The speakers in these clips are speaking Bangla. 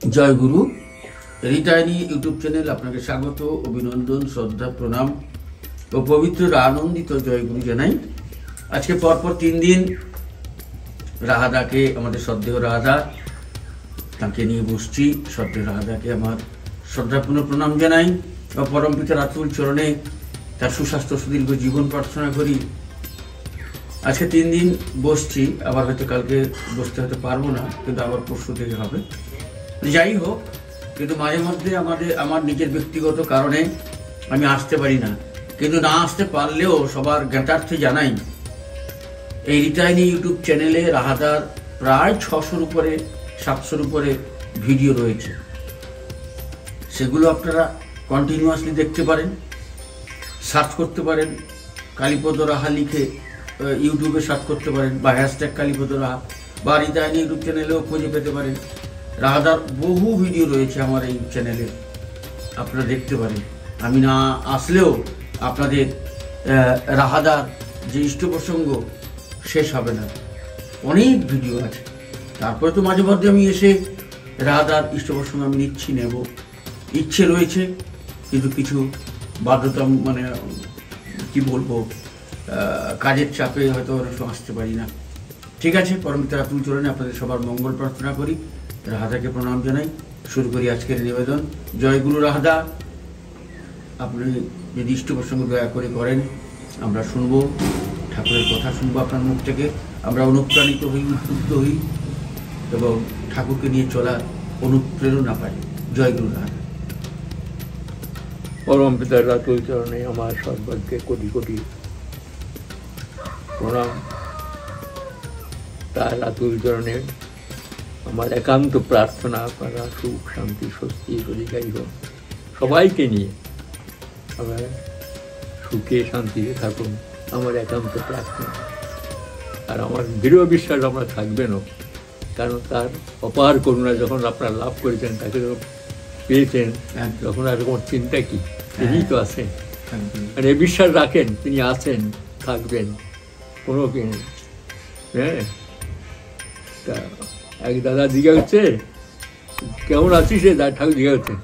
জয় গুরু। রিটাইনি ইউটিউব চ্যানেল আপনাকে স্বাগত, অভিনন্দন, শ্রদ্ধা, প্রণাম ও পবিত্র আনন্দিত জয় গুরু জানাই। আজকে পরপর তিন দিন রাহাদাকে, আমাদের শ্রদ্ধেয় রাহাদা, তাকে নিয়ে বসছি। শ্রদ্ধেয় রাহাদাকে আমার শ্রদ্ধাপূর্ণ প্রণাম জানাই। ও পরম পিতার আতুল চরণে তার সুস্বাস্থ্য সুদীর্ঘ জীবন প্রার্থনা করি। আজকে তিন দিন বসছি, আবার হয়তো কালকে বসতে হয়তো পারব না, কিন্তু আবার পরশু থেকে হবে। যাই হোক, কিন্তু মাঝে মধ্যে আমাদের, আমার নিজের ব্যক্তিগত কারণে আমি আসতে পারি না। কিন্তু না আসতে পারলেও সবার জ্ঞাতার্থে জানাই, এই রিটাইনি ইউটিউব চ্যানেলে রাহাদার প্রায় ছশোর উপরে, সাতশোর উপরে ভিডিও রয়েছে। সেগুলো আপনারা কন্টিনিউয়াসলি দেখতে পারেন সার্চ করতে পারেন, কালীপদ রাহা লিখে ইউটিউবে সার্চ করতে পারেন, বা হ্যাশট্যাগ কালীপদ রাহা, বা রিতায়নি ইউটিউব চ্যানেলেও খুঁজে পেতে পারেন। রাহাদার বহু ভিডিও রয়েছে আমার এই চ্যানেলে আপনারা দেখতে পারেন। আমি না আসলেও আপনাদের রাহাদার যে ইষ্ট প্রসঙ্গ, শেষ হবে না। অনেক ভিডিও আছে। তারপরে তো মাঝে মধ্যে আমি এসে রাহাদার ইষ্ট প্রসঙ্গ আমি নিচ্ছি, নেব। ইচ্ছে রয়েছে, কিন্তু কিছু বাধ্যতা মানে কি বলব কাজের চাপে হয়তো অনেক সময় আসতে পারি না। ঠিক আছে পরমিতার আতুল চরণে আপনাদের সবার মঙ্গল প্রার্থনা করি। রাহাদাকে প্রণাম জানাই। শুরু করি আজকের নিবেদন। জয় গুরু রাহাদা। আপনি যদি ইষ্ট প্রসঙ্গ দয়া করে করেন। আমরা শুনব, ঠাকুরের কথা শুনব আপনার মুখ থেকে। আমরা অনুপ্রাণিত হই, উদ্বুদ্ধ হই এবং ঠাকুরকে নিয়ে চলা অনুপ্রেরণা পাই। জয় গুরু রাহাদা। পরম পিতার রাতুল চরণে আমার সর্বাগ্যে কোটি কোটি প্রণাম। তার রাতুল চরণে আমার একান্ত প্রার্থনা আপনারা সুখ শান্তি স্বস্তি অধিকারী হোক সবাইকে নিয়ে আবার সুখে শান্তিতে থাকুন আমার একান্ত প্রার্থনা। আর আমার দৃঢ় বিশ্বাস আমরা থাকবেনও কারণ তার অপার করুণা যখন আপনারা লাভ করেছেন তাকে যখন পেয়েছেন একদম। তখন আর কোনো চিন্তা কি? তিনি তো আছেন। আর এ বিশ্বাস রাখেন তিনি আছেন থাকবেন কোনো হ্যাঁ? তা এক দাদা জিজ্ঞা হচ্ছে কেমন আছিস রে? দা ঠাকুর জিজ্ঞা হচ্ছে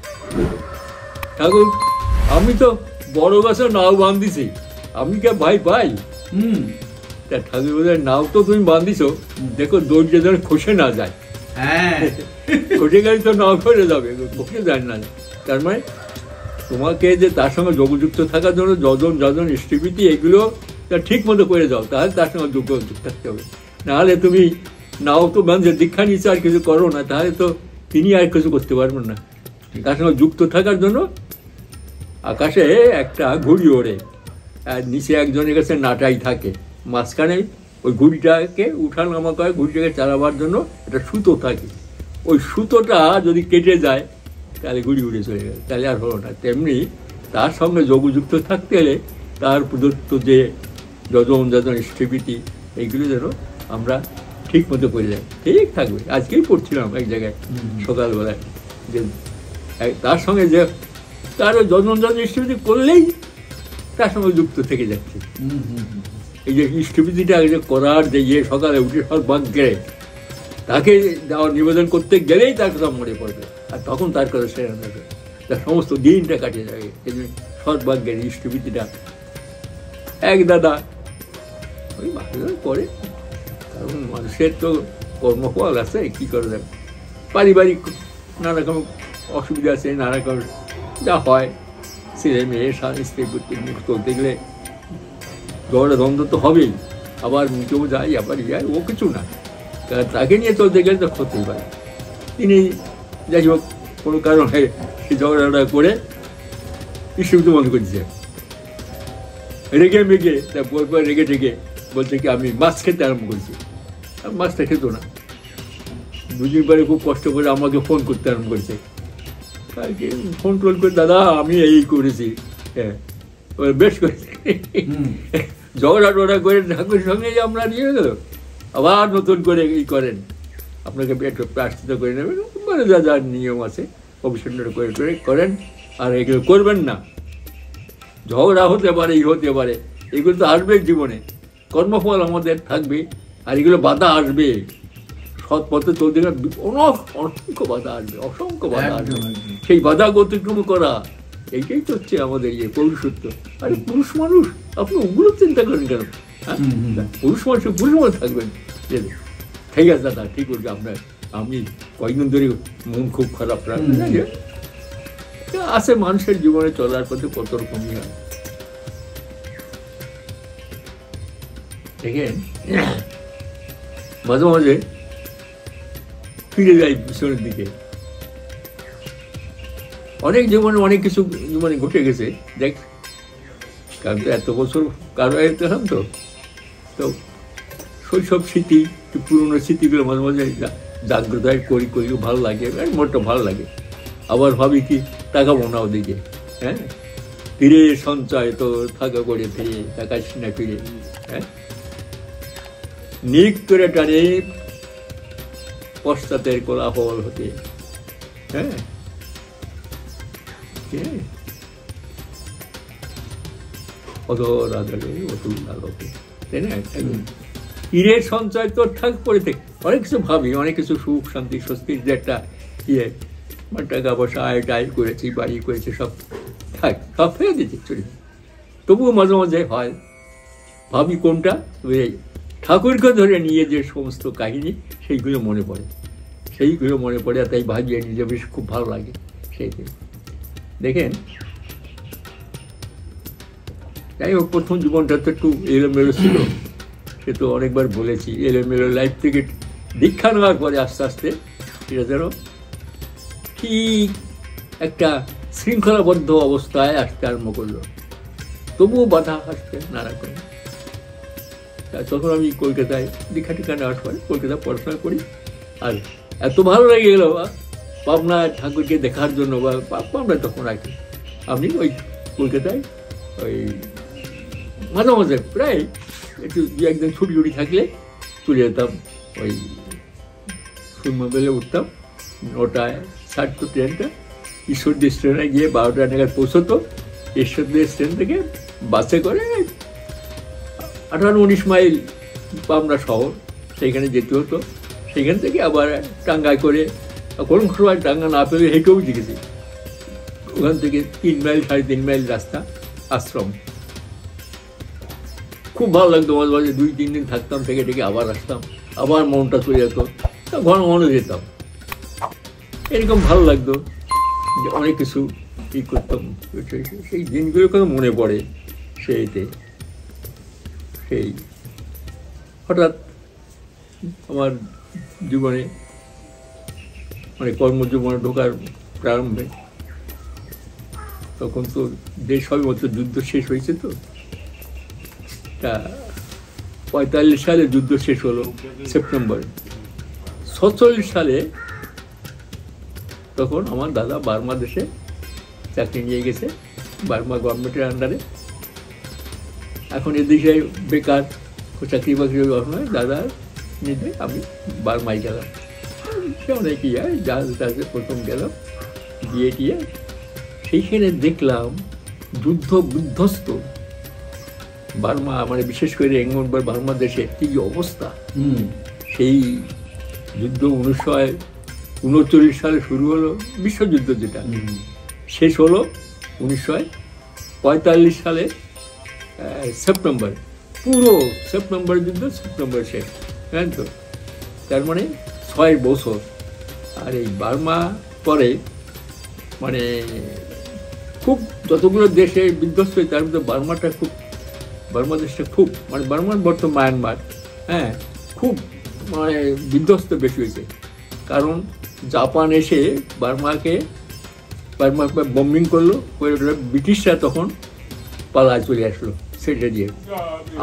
ঠাকুর আমি তো বড় গাছে নাও বান্ধিছি আমি কে ভাই ভাই হুম। তা ঠাকুর বোধহয় নাও তো তুমি বান্ধিছো দেখো দৌড় যেন খসে না যায়। হ্যাঁ। খসে গেলে তো নাও করে যাবে খসে যায় না। তার মানে তোমাকে যে তার সঙ্গে যোগযুক্ত থাকার জন্য যজন যজন স্টিভিটি এগুলো তা ঠিক মতো করে যাও তাহলে তার সঙ্গে যোগ্য থাকতে হবে। নাহলে তুমি নাও তো মানুষের দীক্ষা নিচ্ছে আর কিছু করো না, তাহলে তো তিনি আর কিছু করতে পারবেন না। তার সঙ্গে যুক্ত থাকার জন্য আকাশে একটা ঘুড়ি ওড়ে, আর নিচে একজনের কাছে নাটাই থাকে। মাঝখানে ওই ঘুড়িটাকে উঠা নামা করে ঘুড়িটাকে চালাবার জন্য একটা সুতো থাকে। ওই সুতোটা যদি কেটে যায়, তাহলে ঘুড়ি উড়ে চলে গেল, তাহলে আর হলো না। তেমনি তার সঙ্গে যোগযুক্ত থাকতে গেলে তার প্রদত্ত যে যজন যজন স্টিভিটি এইগুলো যেন আমরা ঠিক মতো যাই ঠিক থাকবে। আজকেই পড়ছিলাম এক জায়গায় সকালবেলায়। যে তার সঙ্গে যে তার ওই যজন যজন করলেই তার সঙ্গে যুক্ত থেকে যাচ্ছে। এই যে ইষ্টবিধিটা যে করার যে ইয়ে সকালে উঠে সর্বাগ্রে তাকে যাওয়ার নিবেদন করতে গেলেই তার কথা মনে পড়বে। আর তখন তার কথা সেরে নেবে তার সমস্ত দিনটা কাটিয়ে যাবে। এই যে সর্বাগ্যের ইষ্টবিধিটা এক দাদা ওই ভালো করে মানুষের তো কি পারিবারিক নানা রকম অসুবিধা আছে যা হয়। ছেলে, মেয়ে তো হবেই। আবার কেউ যায়, আবার যায় ও কিছু না। তাকে নিয়ে চলতে গেলে তো ক্ষতি পারে তিনি যাই হোক, কোনো কারণে সেই ঝগড়াটা করে ঈশ্বর বন্ধ করছে। রেগে মেগে তারপর পর রেগে টেগে বলছে কি, আমি মাছ খেতে আরম্ভ করছি। মাছটা খেতো না। দুদিন পরে খুব কষ্ট করে আমাকে ফোন করতে আরম্ভ করেছে। কালকে ফোন টোন করে দাদা আমি এই করেছি। হ্যাঁ বেশ করেছি। ঝগড়া টগড়া করে ঠাকুরের সঙ্গে যে আমরা নিয়ে গেল আবার নতুন করে ই করেন। আপনাকে একটু প্রার্থিত করে নেবেন। মানে যা যা নিয়ম আছে। অভিষেকটা করে করে করেন। আর এগুলো করবেন না। ঝগড়া হতে পারে ই হতে পারে। এগুলো তো আসবে জীবনে। কর্মফল আমাদের থাকবে। আর এগুলো বাধা আসবে। সৎ পথে চলতে গেলে অনেক অসংখ্য বাধা আসবে অসংখ্য বাধা আসবে। সেই বাধা অতিক্রম করা এইটাই তো হচ্ছে আমাদের ইয়ে পৌরুষত্ব। আরে পুরুষ মানুষ আপনি ওগুলো চিন্তা করেন কেন? হ্যাঁ? পুরুষ মানুষ পুরুষ মানুষ থাকবেন। ঠিক আছে দাদা ঠিক বলছি আপনার আমি কয়েকদিন ধরে মন খুব খারাপ। রাখবে আছে মানুষের জীবনে চলার পথে কত রকমই হয়। দেখেন মাঝে মাঝে ফিরে যাই পিছনের দিকে। অনেক জীবনে অনেক কিছু জীবনে ঘটে গেছে। দেখ কারণ তো এত বছর কারও হলাম তো। তো শৈশব স্মৃতি পুরনো স্মৃতিগুলো মাঝে মাঝে জাগ্রত হয়, করি করি, ভালো লাগে মোটটা ভালো লাগে। আবার ভাবি কি, তাকাবো না ওদিকে হ্যাঁ? ফিরে, সঞ্চয় তো থাকা করে ফিরে টাকা না ফিরে হ্যাঁ? নিক করে টানে পশ্চাতের কোলাহল হতে। হ্যাঁ? অতুল আলোকে। তাই না? একদম সঞ্চয় তো থাক পড়ে থেকে। অনেক কিছু ভাবি অনেক কিছু সুখ শান্তি স্বস্তির যে একটা ইয়ে। টাকা পয়সা আয় টায় করেছি বাড়ি করেছি সব থাক সব ফেলে দিচ্ছি তবুও মাঝে মাঝে হয়। ভাবি কোনটা? ওই ঠাকুরকে ধরে নিয়ে যে সমস্ত কাহিনী, সেইগুলো মনে পড়ে। সেইগুলো মনে পড়ে তাই ভাবি নিজে বেশ খুব ভালো লাগে সেইগুলো। দেখেন, যাই হোক, প্রথম জীবনটা তো একটু এলোমেলো ছিল। সে তো অনেকবার বলেছি, এলোমেলো লাইফ থেকে দীক্ষা নেওয়ার পরে আস্তে আস্তে এটা যেন ঠিক একটা শৃঙ্খলাবদ্ধ অবস্থায় আসতে আরম্ভ করল। তবুও বাধা আসছে নানা করে তখন আমি কলকাতায় দীক্ষা টিকা নেওয়ার পরে কলকাতায় পড়াশোনা করি। আর এত ভালো লেগে গেল, বা পাবনা ঠাকুরকে দেখার জন্য, বা পাবনা তখন আর কি আমি ওই কলকাতায় ওই মাঝে মাঝে প্রায় একটু দু একদিন ছুটি ছুটি থাকলে চলে যেতাম। ওই সুরমা বেলে উঠতাম, নটায় ছাড়তো ট্রেনটা, ঈশ্বরদী স্টেশনে গিয়ে বারোটা নাগাদ পৌঁছতো। ঈশ্বরদী স্টেশন থেকে বাসে করে আঠারো উনিশ মাইল পাবনা শহর, সেইখানে যেতে হতো। সেখান থেকে আবার টাঙ্গায় করে কোনো সময় টাঙ্গা না পেলে হেঁটেও দেখেছি ওখান থেকে তিন মাইল, সাড়ে তিন মাইল রাস্তা, আশ্রম। খুব ভালো লাগতো মাঝে মাঝে, দুই, তিন দিন থাকতাম, থেকে থেকে আবার আসতাম, আবার মনটা চলে যেত ঘন ঘন যেতাম। এরকম ভালো লাগতো যে অনেক কিছু ই করতাম। সেই দিনগুলো কোনো মনে পড়ে সেইতে সেই হঠাৎ আমার জীবনে মানে কর্মজীবনে ঢোকার প্রারম্ভে, তখন তো দেশ সবেমাত্র যুদ্ধ শেষ হয়েছে তো। তা পঁয়তাল্লিশ সালে যুদ্ধ শেষ হলো সেপ্টেম্বরে। সচল্লিশ সালে তখন আমার দাদা বার্মা দেশে চাকরি নিয়ে গেছে, বার্মা গভর্নমেন্টের আন্ডারে এখন এদিকে বেকার চাকরি বাকরি হয় দাদা নিতে আমি বার্মায় গেলাম। সে অনেক ইয়ে জাহাজ টাহাজে প্রথম গেলাম গিয়ে টিয়ে সেইখানে দেখলাম যুদ্ধ বিধ্বস্ত। বার্মা মানে বিশেষ করে এঙ্গন বা বার্মা দেশে কি অবস্থা? সেই যুদ্ধ উনিশশো উনচল্লিশ সালে শুরু হলো বিশ্বযুদ্ধ যেটা। শেষ হলো উনিশশো পঁয়তাল্লিশ সালে সেপ্টেম্বর পুরো সেপ্টেম্বর যুদ্ধ সেপ্টেম্বর শেষ। জানেন তো? তার মানে ছয় বছর। আর এই বার্মা পরে মানে খুব যতগুলো দেশে বিধ্বস্ত হয় তার মধ্যে বার্মাটা খুব, বার্মা দেশটা খুব মানে বার্মার বর্তমান মায়ানমার হ্যাঁ খুব মানে বিধ্বস্ত বেশি হয়েছে। কারণ জাপান এসে বার্মাকে বার্মা বম্বিং করল, করে করে ব্রিটিশরা তখন পালায় চলে আসলো, সেটা দিয়ে।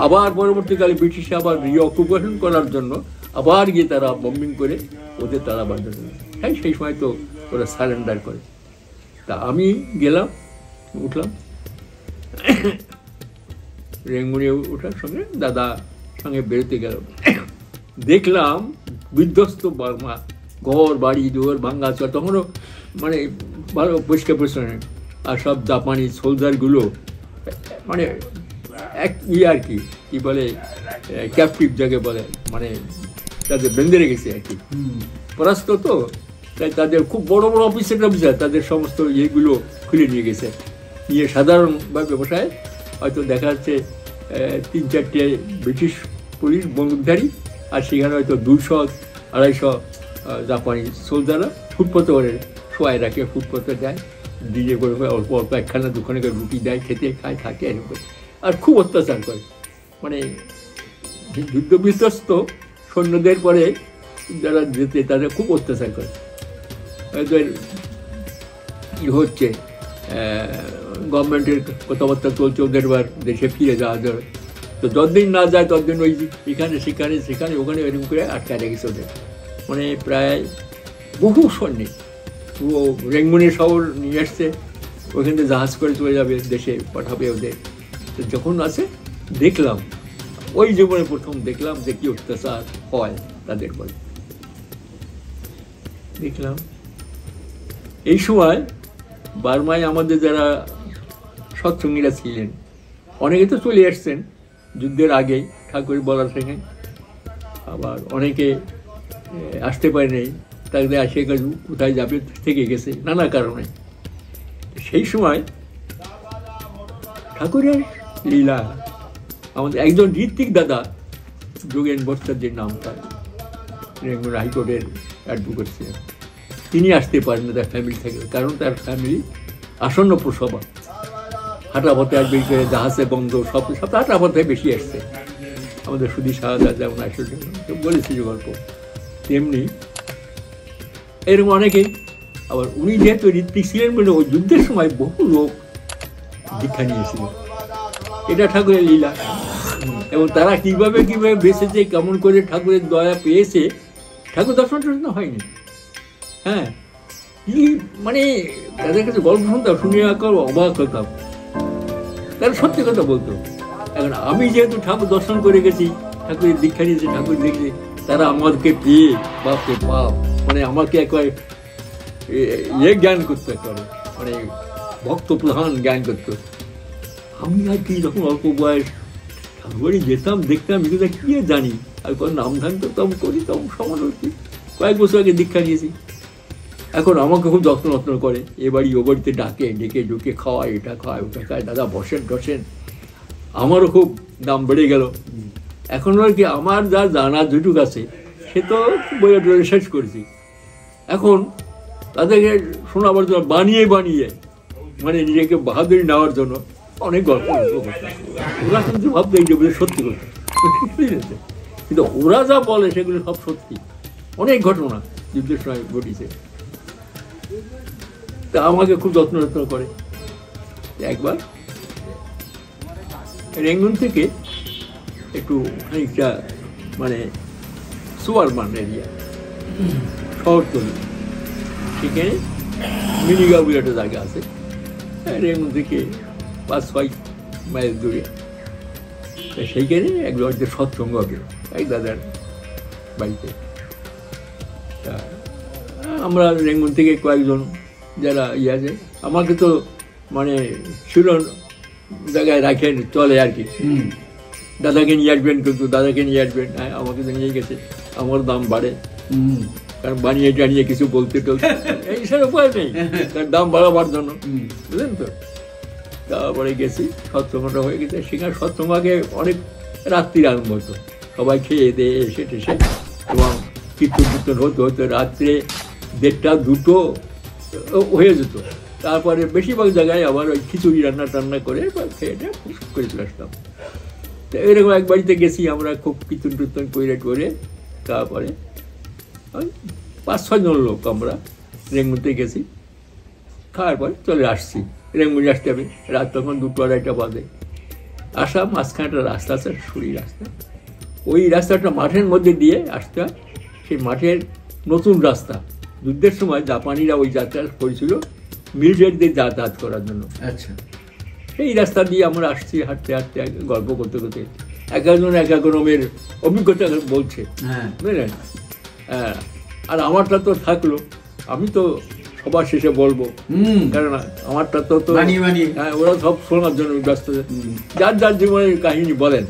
আবার পরবর্তীকালে ব্রিটিশরা আবার রিঅকুপেশন করার জন্য আবার গিয়ে তারা বম্বিং করে ওদের তারা বাধ্য হ্যাঁ সেই সময় তো ওরা সারেন্ডার করে। তা আমি গেলাম, উঠলাম। রেঙ্গুনে ওঠার সঙ্গে দাদা সঙ্গে বেরোতে গেল। দেখলাম বিধ্বস্ত বার্মা, ঘর, বাড়ি, দুয়ার ভাঙ্গা চর, তখনও মানে ভালো পরিষ্কার পরিচ্ছন্ন। আর সব জাপানি সোলজারগুলো মানে এক ইয়ে আর কি কি বলে ক্যাপটিভ যাকে বলে মানে তাদের বেঁধে রেখেছে আর কি। পরাস্ত তো তাই তাদের খুব বড় বড় অফিসার অফিসার তাদের সমস্ত ইয়েগুলো খুলে নিয়ে গেছে। নিয়ে সাধারণভাবে বসায় হয়তো দেখা যাচ্ছে তিন চারটে ব্রিটিশ পুলিশ বন্দুকধারী আর সেখানে হয়তো দুশো আড়াইশো জাপানি সোলজাররা ফুটপথে করে শোয়াই রাখে ফুটপথে দেয়। দিয়ে করে করে অল্প অল্প একখানা, দুখানে করে রুটি দেয়, খেতে খায়, থাকে আর খুব অত্যাচার করে। মানে যুদ্ধ বিধ্বস্ত সৈন্যদের পরে যারা যেতে তাদের খুব অত্যাচার করে। এদের কি হচ্ছে গভর্নমেন্টের কথাবার্তা চলছে, ওদের এবার দেশে ফিরে যাওয়া যাবে তো যতদিন না যায়, ততদিন ওই এখানে, সেখানে সেখানে, ওখানে, এরকম করে আটকায় রেখেছে ওদের। মানে প্রায় বহু সৈনিক। ও রেঙ্গুনি শহর নিয়ে আসছে ওখান থেকে জাহাজ করে চলে যাবে, দেশে পাঠাবে ওদের। তো যখন আছে দেখলাম, ওই জীবনে প্রথম দেখলাম যে কি অত্যাচার হয় তাদের বলে দেখলাম, এই সময় বার্মায় আমাদের যারা সৎসঙ্গীরা ছিলেন, অনেকে তো চলে আসছেন যুদ্ধের আগেই ঠাকুর বলার থেকে আবার অনেকে আসতে পারে নাই তাদের আসে গেছে, কোথায় যাবে থেকে গেছে নানা কারণে। সেই সময় ঠাকুরের লীলা আমাদের একজন ঋত্বিক দাদা যোগেন ভট্টাচার্যের নাম তার হাইকোর্টের অ্যাডভোকেট ছিলেন। তিনি আসতে পারেন না তার ফ্যামিলি থেকে কারণ তার ফ্যামিলি আসন্ন প্রসবা হাঁটাপথে করে জাহাজে বন্ধ সব সব হাঁটাপথে বেশি আসছে। আমাদের সুদী সাহায্য যেমন তো বলেছি যে গল্প। তেমনি এরকম অনেকেই আবার উনি যেহেতু ঋত্বিক ছিলেন বলে ওই যুদ্ধের সময় বহু লোক দীক্ষা নিয়েছিল। এটা ঠাকুরের লীলা। এবং তারা কীভাবে কীভাবে বেঁচেছে, কেমন করে ঠাকুরের দয়া পেয়েছে, ঠাকুর দর্শন টর্শন হয়নি। হ্যাঁ। কি মানে তাদের কাছে গল্প শুনতাম, শুনে একবার অবাক হতাম। তারা সত্যি কথা বলতো, এখন আমি যেহেতু ঠাকুর দর্শন করে গেছি, ঠাকুরের দীক্ষা নিয়েছি, ঠাকুর দেখেছি তারা আমাদেরকে পেয়ে বাপকে বাপ। মানে আমাকে একবার ইয়ে জ্ঞান করতে করে মানে ভক্ত প্রধান জ্ঞান করতো আমি আর কি যখন অল্প বয়স, ঠাকুরবাড়ি যেতাম, দেখতাম এগুলো কি জানি? আর কোনো নাম ধান করতাম করি, তখন সমান হচ্ছি কয়েক বছর আগে দীক্ষা নিয়েছি। এখন আমাকে খুব যত্ন যত্ন করে। এ বাড়ি, ও বাড়িতে ডাকে, ডেকে ডুকে খাওয়ায়, এটা খাওয়ায়, ওটা খায় দাদা বসেন বসেন। আমারও খুব দাম বেড়ে গেল। এখন আর কি আমার যা জানা যেটুক আছে, সে তো বইয়ে টইয়ে শেষ করেছি। এখন তাদেরকে শোনাবার জন্য, বানিয়ে বানিয়ে মানে নিজেকে বাহাদুরি নেওয়ার জন্য অনেক গল্প ওরা কিন্তু ভাবতো এই যেগুলো সত্যি কথা? কিন্তু ওরা যা বলে সেগুলো সব সত্যি। অনেক ঘটনা যুদ্ধের সময় ঘটিছে। তা আমাকে খুব যত্ন যত্ন করে। একবার রেঙ্গুন থেকে একটু খানিকটা মানে সুয়ারমান এরিয়া। শহরতলি সেখানে মিনিগাঁও বলে একটা জায়গা আছে। হ্যাঁ, রেঙ্গুন থেকে পাঁচ ছয় মাইল দূরে। সেইখানে এক লজ্জের সৎসঙ্গ হবে। এক দাদার বাড়িতে। আমরা রেঙ্গুন থেকে কয়েকজন যারা ইয়ে আছে আমাকে তো মানে শিরন জায়গায় রাখেন চলে আর কি। দাদাকে নিয়ে আসবেন কিন্তু দাদাকে নিয়ে আসবেন। হ্যাঁ আমাকে তো নিয়ে গেছে। আমার দাম বাড়ে। কারণ বানিয়ে টানিয়ে কিছু বলতে টলতে এই সব উপায় নেই। তার দাম বাড়াবার জন্য। বুঝলেন তো? তারপরে গেছি সৎসঙ্গটা হয়ে গেছে। সেখানে সৎসঙ্গ আগে অনেক রাত্রির আরম্ভ হতো। সবাই খেয়ে দিয়ে এসে টেসে এবং কীর্তন কীর্তন হতে হতে। রাত্রে দেড়টা দুটো হয়ে যেত। তারপরে বেশিরভাগ জায়গায় আবার ওই খিচুড়ি রান্না টান্না করে খেয়ে করে চলে আসতাম। তো এরকম এক বাড়িতে গেছি আমরা খুব কীর্তন টীর্তন করে করে। তারপরে ওই পাঁচ ছজন লোক আমরা রেঙ্গুতে গেছি। খাওয়ার পরে চলে আসছি। রেঙ্গুনি আসতে হবে রাত তখন দুটো আড়াইটা বাজে। আসা মাঝখানে একটা রাস্তা আছে সুরি রাস্তা। ওই রাস্তাটা মাঠের মধ্যে দিয়ে আসতে হয়। সেই মাঠের নতুন রাস্তা। যুদ্ধের সময় জাপানিরা ওই যাত্রা করেছিল মিলিটারিদের যাতায়াত করার জন্য। আচ্ছা। সেই রাস্তা দিয়ে আমরা আসছি হাঁটতে হাঁটতে গল্প করতে করতে। এক একজন এক এক রকমের অভিজ্ঞতা বলছে। হ্যাঁ। বুঝলেন? হ্যাঁ আর আমারটা তো থাকল। আমি তো সবার শেষে বলব। হুম। কারণ আমারটা তো তো। হ্যাঁ ওরা সব শোনার জন্য ব্যস্ত। যার যার জীবনের কাহিনী বলেন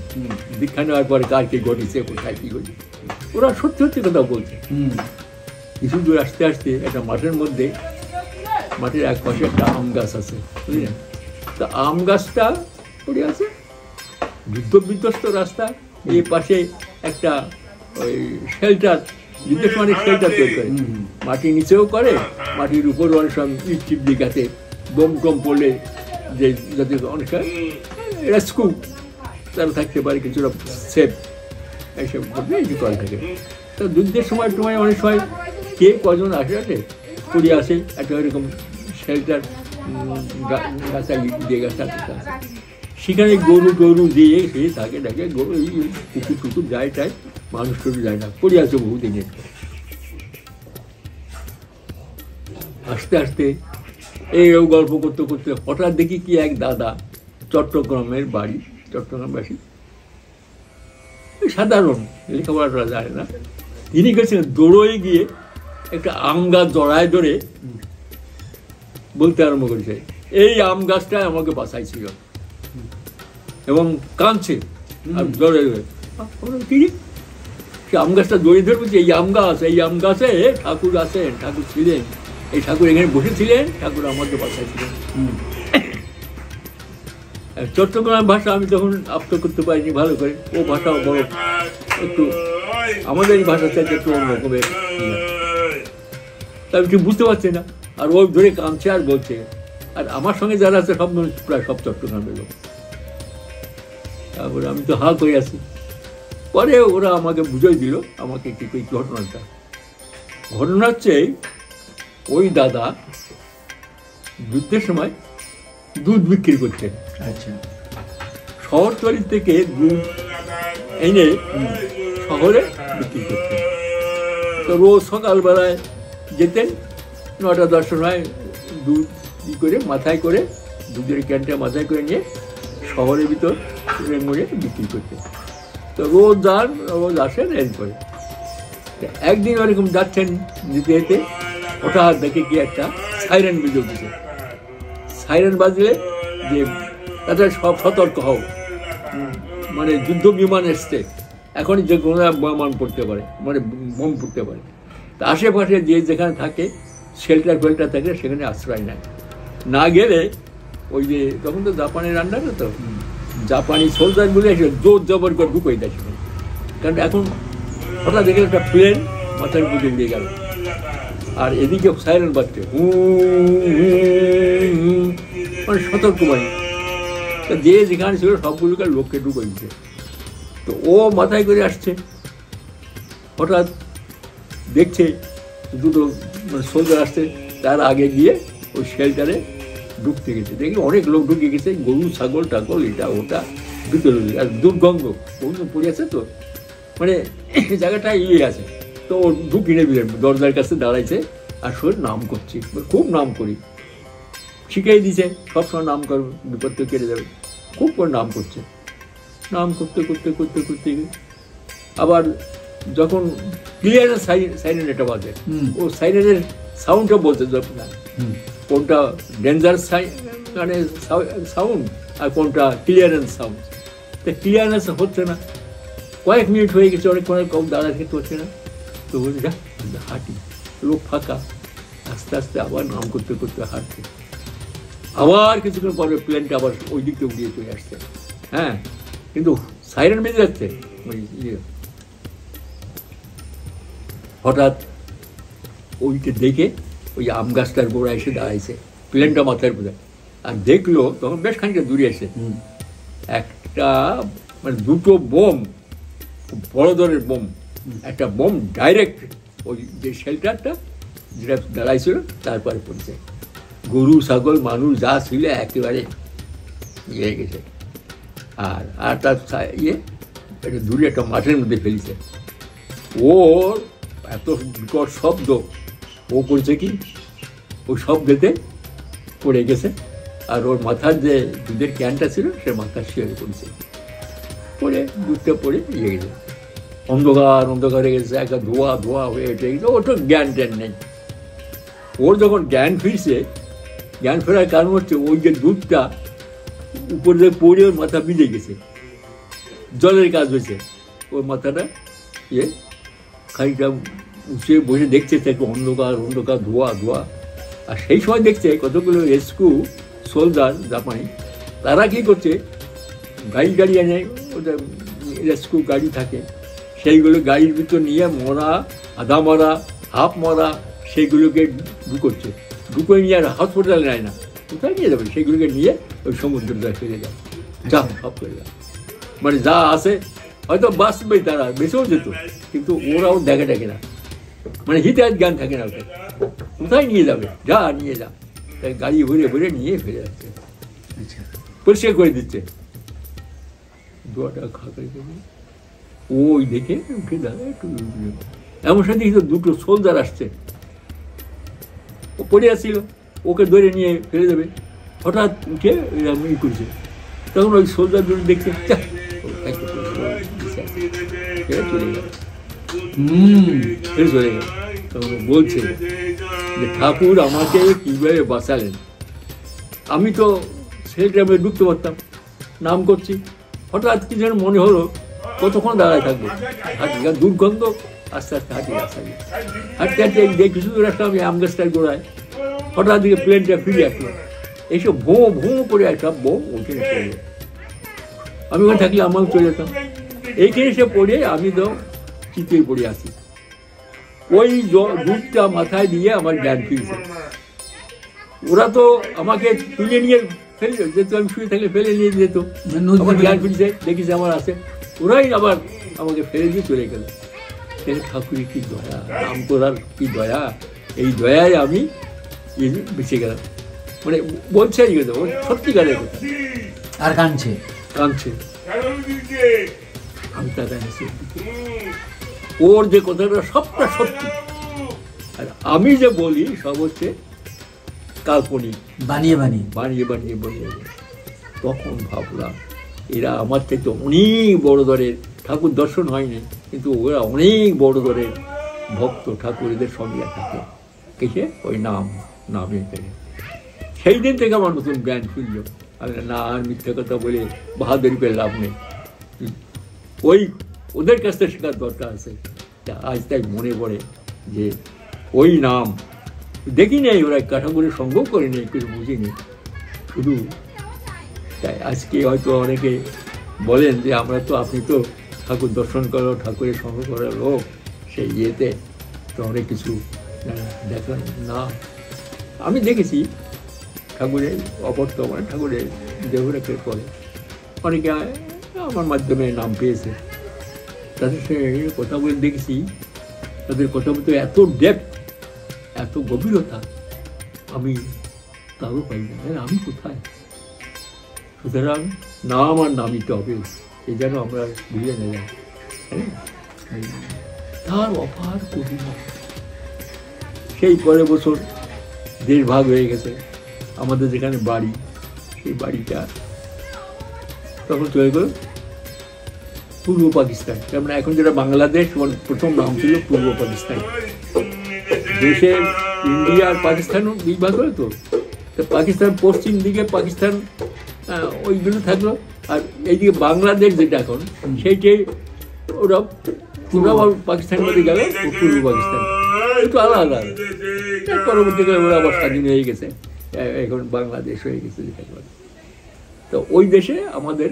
দীক্ষা নেওয়ার পরে কার কি ঘটেছে কোথায় কি ঘটেছে ওরা সত্যি সত্যি কথা বলছে। হুম। কিছু দূর আসতে আসতে একটা মাঠের মধ্যে মাঠের এক পাশে একটা আম গাছ আছে বুঝলেন? তা আম গাছটা পড়ে আছে যুদ্ধ বিধ্বস্ত রাস্তা এই পাশে একটা ওই শেল্টার যুদ্ধের সময় শেল্টার তৈরি করে। মাটির নিচেও করে মাটির উপর অনেক সময় ইট চিপ দিকাতে বোম টম পড়লে যে যাতে অনেক সময় রেস্কিউ তারা থাকতে পারে কিছুটা সেফ এইসব করবে এই করা থাকে। তো যুদ্ধের সময় সময় অনেক সময় কে কজন আসে আসে? পুড়ে আসে একটা এরকম শেল্টার গাছা দিয়ে গাছা সেখানে গরু গরু দিয়ে সে থাকে ডাকে গরু কুকুর টুকুর যায় টায় মানুষ টরু যায় না পড়ে আছে বহুদিনের আস্তে আস্তে এইরকম গল্প করতে করতে হঠাৎ দেখি কি এক দাদা চট্টগ্রামের বাড়ি চট্টগ্রামবাসী সাধারণ লেখাপড়াটা জানে না তিনি গেছেন দৌড়ে গিয়ে একটা আম গাছ জড়ায় ধরে বলতে আরম্ভ করেছে এই আম গাছটা আমাকে বাঁচাইছিল এবং কাঁদছে আর জড়ে ধরে কি? সে আম গাছটা জড়িয়ে ধরে বলছে এই আম গাছ এই আম গাছে ঠাকুর আছেন ঠাকুর ছিলেন। এই ঠাকুর এখানে বসেছিলেন ঠাকুর আমাকে হুম। আর চট্টগ্রাম ভাষা আমি তখন আপ্ত করতে পারিনি ভালো করে। ও ভাষাও বড়। একটু আমাদের এই ভাষার চাইতে একটু অন্যরকমের। তা ঠিক বুঝতে পারছি না। আর ও ধরে কাঁদছে আর বলছে। আর আমার সঙ্গে যারা আছে সব মানুষ প্রায় সব চট্টগ্রামের লোক। তারপরে আমি তো হা করে আছি পরে ওরা আমাকে বুঝিয়ে দিল আমাকে কি কি ঘটনাটা। ঘটনা হচ্ছে ওই দাদা যুদ্ধের সময় দুধ বিক্রি করতেন আচ্ছা। শহরতলি থেকে দুধ এনে শহরে বিক্রি করতেন তো রোজ সকালবেলায় যেতেন নটা দশটার সময় দুধ ই করে মাথায় করে দুধের ক্যানটা মাথায় করে নিয়ে শহরের ভিতর রেঙ্গুড়ে বিক্রি করতেন। তো রোজ যান রোজ আসেন এর করে একদিন ওরকম যাচ্ছেন যেতে যেতে হঠাৎ দেখে কি একটা সাইরেন বিজয় দিছে। সাইরেন বাজলে যে তাদের সব সতর্ক হও। মানে যুদ্ধ বিমান এসছে। এখনই যে কোনো বিমান পড়তে পারে মানে বোম পড়তে পারে। তা আশেপাশে যে যেখানে থাকে, শেল্টার ফেল্টার থাকে, সেখানে আশ্রয় নেয়। না গেলে ওই যে তখন তো জাপানের রান্নাটা তো। জাপানি সোলজারগুলো এসে জোর জবর করে ঢুকোই দেয় কারণ এখন হঠাৎ দেখে একটা প্লেন মাথার উপর উড়ে গেল। আর এদিকে সাইরেন বাজছে। মানে সতর্ক তো যে যেখানে ছিল সবগুলোকে লোককে ঢুকে দিচ্ছে তো ও মাথায় করে আসছে। হঠাৎ দেখছে দুটো মানে সোলজার আসছে। তার আগে গিয়ে ওই শেল্টারে ঢুকতে গেছে। দেখি অনেক লোক ঢুকে গেছে গরু ছাগল টাগল এটা ওটা ভিতরে। আর দুর্গন্ধ বহুদিন পড়ে আছে তো? মানে জায়গাটা ইয়ে আছে। তো ও ঢুকি নেবে দরজার কাছে দাঁড়াইছে আর শোর নাম করছি। খুব নাম করি। শিখিয়ে দিছে সবসময় নাম কর বিপদ থেকে কেটে যাবে। খুব করে নাম করছে। নাম করতে করতে করতে করতে আবার যখন ক্লিয়ার সাইরেন এটা বাজে। ও সাইরেনের সাউন্ডটা বলতে যাবে না। হুম। কোনটা ডেঞ্জার মানে সাউন্ড আর কোনটা ক্লিয়ারেন্স সাউন্ড তা ক্লিয়ারেন্স হচ্ছে না। কয়েক মিনিট হয়ে গেছে, অনেক অনেক কম দাঁড়া খেতে হচ্ছে না। তো বলছে যা হাঁটি। লোক ফাঁকা। আস্তে আস্তে আবার নাম করতে করতে হাঁটছে। আবার কিছুক্ষণ পরে প্লেনটা আবার ওই দিকে উড়িয়ে চলে আসছে। হ্যাঁ কিন্তু সাইরেন বেজে যাচ্ছে। ওই ইয়ে। হঠাৎ ওইটা দেখে ওই আম গাছটার গোড়া এসে দাঁড়াইছে প্লেনটা মাথার উপরে। আর দেখল তখন বেশ খানিকটা দূরে এসে। একটা মানে দুটো বোম বড় ধরনের বোম। একটা বোম ডাইরেক্ট ওই যে শেল্টারটা যেটা দাঁড়াইছিল তারপরে পড়ছে। গরু ছাগল মানুষ যা ছিল একেবারে ইয়ে গেছে। আর আর তার ইয়ে একটা দূরে একটা মাঠের মধ্যে ফেলিছে। ওর এত বিকট শব্দ ও করছে কি? ও সব শব্দতে পড়ে গেছে। আর ওর মাথার যে দুধের ক্যানটা ছিল, সে মাথার শিয়ারে পড়েছে পড়ে, দুধটা পড়ে ইয়ে গেছে। অন্ধকার অন্ধকার হয়ে গেছে, একটা ধোয়া ধোয়া হয়ে উঠে গেছে। ওর তো জ্ঞান ট্যান নেই। ওর যখন জ্ঞান ফিরছে, জ্ঞান ফেরার কারণ হচ্ছে ওই যে দুধটা উপর পড়ে ওর মাথা ভিজে গেছে। জলের কাজ হয়েছে। ওর মাথাটা ইয়ে খানিকটা উঠে বসে দেখছে তো একটু অন্ধকার অন্ধকার ধোয়া ধোয়া। আর সেই সময় দেখছে কতগুলো রেস্কিউ সোলজার জাপানি। তারা কী করছে? গাড়ি গাড়ি এনে ওদের রেস্কিউ গাড়ি থাকে। সেইগুলো গাড়ির ভিতর নিয়ে মরা আধা মরা হাফ মরা সেইগুলোকে ঢুকোচ্ছে ঢুকে নিয়ে আর হসপিটালে নেয় না। কোথায় নিয়ে যাবে? সেগুলোকে নিয়ে ওই সমুদ্রটা ফিরে যায়। যা সব করে যায়। মানে যা আসে হয়তো বাঁচবেই তারা বেঁচেও যেত। কিন্তু ওরাও দেখে দেখে না। মানে হিতায়ত জ্ঞান থাকে না ওটা কোথায় নিয়ে যাবে? যা নিয়ে যা। তাই গাড়ি ভরে ভরে নিয়ে ফিরে যাচ্ছে পরিষ্কার করে দিচ্ছে। দোয়াটা খাতে ওই দেখে উঠে দাঁড়ায় একটু এমন সাথে কিন্তু দুটো সোলজার আসছে। ও পড়ে আসছিল। ওকে ধরে নিয়ে ফেলে দেবে। হঠাৎ উঠে এরকম ই করছে। তখন ওই সোলজার দুটো দেখছে চলে গেল। হুম চলে গেল ও বলছে যে ঠাকুর আমাকে কীভাবে বাঁচালেন। আমি তো সেই টাইমে ঢুকতে পারতাম, নাম করছি। হঠাৎ কি যেন মনে হলো, কতক্ষণ দাঁড়ায় থাকব? হাঁটি দুর্গন্ধ, আস্তে আস্তে হাঁটি রাস্তা দিয়ে হাঁটতে হাঁটতে দেখি শুধু রাস্তা আমি আম গাছটার গোড়ায়। হঠাৎ দিকে প্লেনটা ফিরে আসলো। এইসব ভোঁ ভোঁ করে একটা বউ ওখানে আমি ওখানে থাকলে আমাও চলে যেতাম। এইখানে সে পড়ে আমি তো চিতে পড়ে আসি। ওই দুধটা মাথায় দিয়ে আমার জ্ঞান ফিরছে। ওরা তো আমাকে তুলে নিয়ে ফেলে যেত আমি শুয়ে থাকলে ফেলে নিয়ে যেত মানে আমার জ্ঞান ফিরছে দেখিছে আমার আছে। ওরাই আবার আমাকে ফেলে দিয়ে চলে গেল। ঠাকুরের কি দয়া নাম করার কি দয়া এই দয়ায় আমি বেঁচে গেলাম। মানে বলছে এই কথা সত্যিকারের কথা। আর কাঁদছে। কাঁদছে। আমি তাকে হেসে ওর যে কথাটা সবটা সত্যি। আর আমি যে বলি সব হচ্ছে কাল্পনিক। বানিয়ে বানিয়ে। বানিয়ে বানিয়ে বলে তখন ভাবলাম এরা আমার থেকে অনেক বড় দরের ঠাকুর দর্শন হয়নি কিন্তু ওরা অনেক বড় দরের ভক্ত ঠাকুর এদের সঙ্গে থাকে। কিসে ওই নাম নামে পেরে সেই দিন থেকে আমার নতুন জ্ঞান ফিরল আমি না আর মিথ্যা কথা বলে বাহাদুরি পেয়ে লাভ নেই। ওই ওদের কাছ থেকে শেখার দরকার আছে। আজ তাই মনে পড়ে যে ওই নাম দেখি নেই ওরা কাঠামোর সঙ্গ করেনি কিছু বুঝিনি শুধু তাই আজকে হয়তো অনেকে বলেন যে আমরা তো, আপনি তো ঠাকুর দর্শন করো ঠাকুরের সঙ্গ করার লোক, সেই ইয়েতে তো অনেক কিছু দেখান না। আমি দেখেছি ঠাকুরের অবর্তমানে ঠাকুরের দেহরেখের পরে। অনেকে আমার মাধ্যমে নাম পেয়েছে। তাদের সঙ্গে কথা বলে দেখেছি। তাদের কথা বলতে এত ডেপথ এত গভীরতা, আমি তারও পাই না। আরে আমি কোথায়? সুতরাং নাম আর নামিতে হবে। এই যেন আমরা ভুলে না যাই হ্যাঁ? তার অপার কঠিনা। সেই পরের বছর দেশ ভাগ হয়ে গেছে। আমাদের যেখানে বাড়ি, সেই বাড়িটা তখন চলে গেল পূর্ব পাকিস্তান। যেমন এখন যেটা বাংলাদেশ প্রথম নাম ছিল পূর্ব পাকিস্তান। দেশের ইন্ডিয়া আর পাকিস্তানও দুই ভাগ হলো তো পাকিস্তান পশ্চিম দিকে, পাকিস্তান ওইগুলো থাকল। আর এইদিকে বাংলাদেশ যেটা এখন সেইটাই ওরা ওরা আবার পাকিস্তানের মধ্যে গেল পূর্ব পাকিস্তান। একটু আলাদা। আলাদা পরবর্তীকালে ওরা আবার স্বাধীন হয়ে গেছে। এখন বাংলাদেশ হয়ে গেছে তো ওই দেশে আমাদের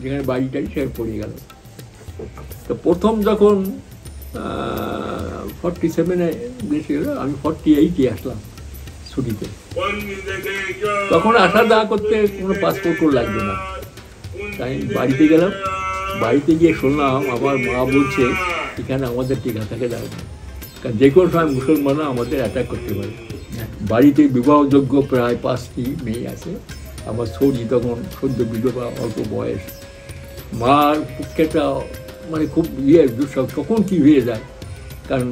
যেখানে বাড়ি টাড়ি, সেখানে পড়ে গেল। তো প্রথম যখন ফর্টি সেভেনে এলো, আমি ফর্টি এইটে আসলাম ছুটিতে। তখন আসা যাওয়া করতে কোনো পাসপোর্টও লাগবে না। তাই বাড়িতে গেলাম। বাড়িতে গিয়ে শুনলাম আমার মা বলছে এখানে আমাদের টিকা থাকে না কারণ যে কোনো সময় মুসলমানরা আমাদের অ্যাটাক করতে পারে। বাড়িতে বিবাহযোগ্য প্রায় পাঁচটি মেয়ে আছে। আমার শরী তখন সদ্য বিধবা অল্প বয়স। মার পক্ষেটা মানে খুব ইয়ে কখন কী হয়ে যায়? কারণ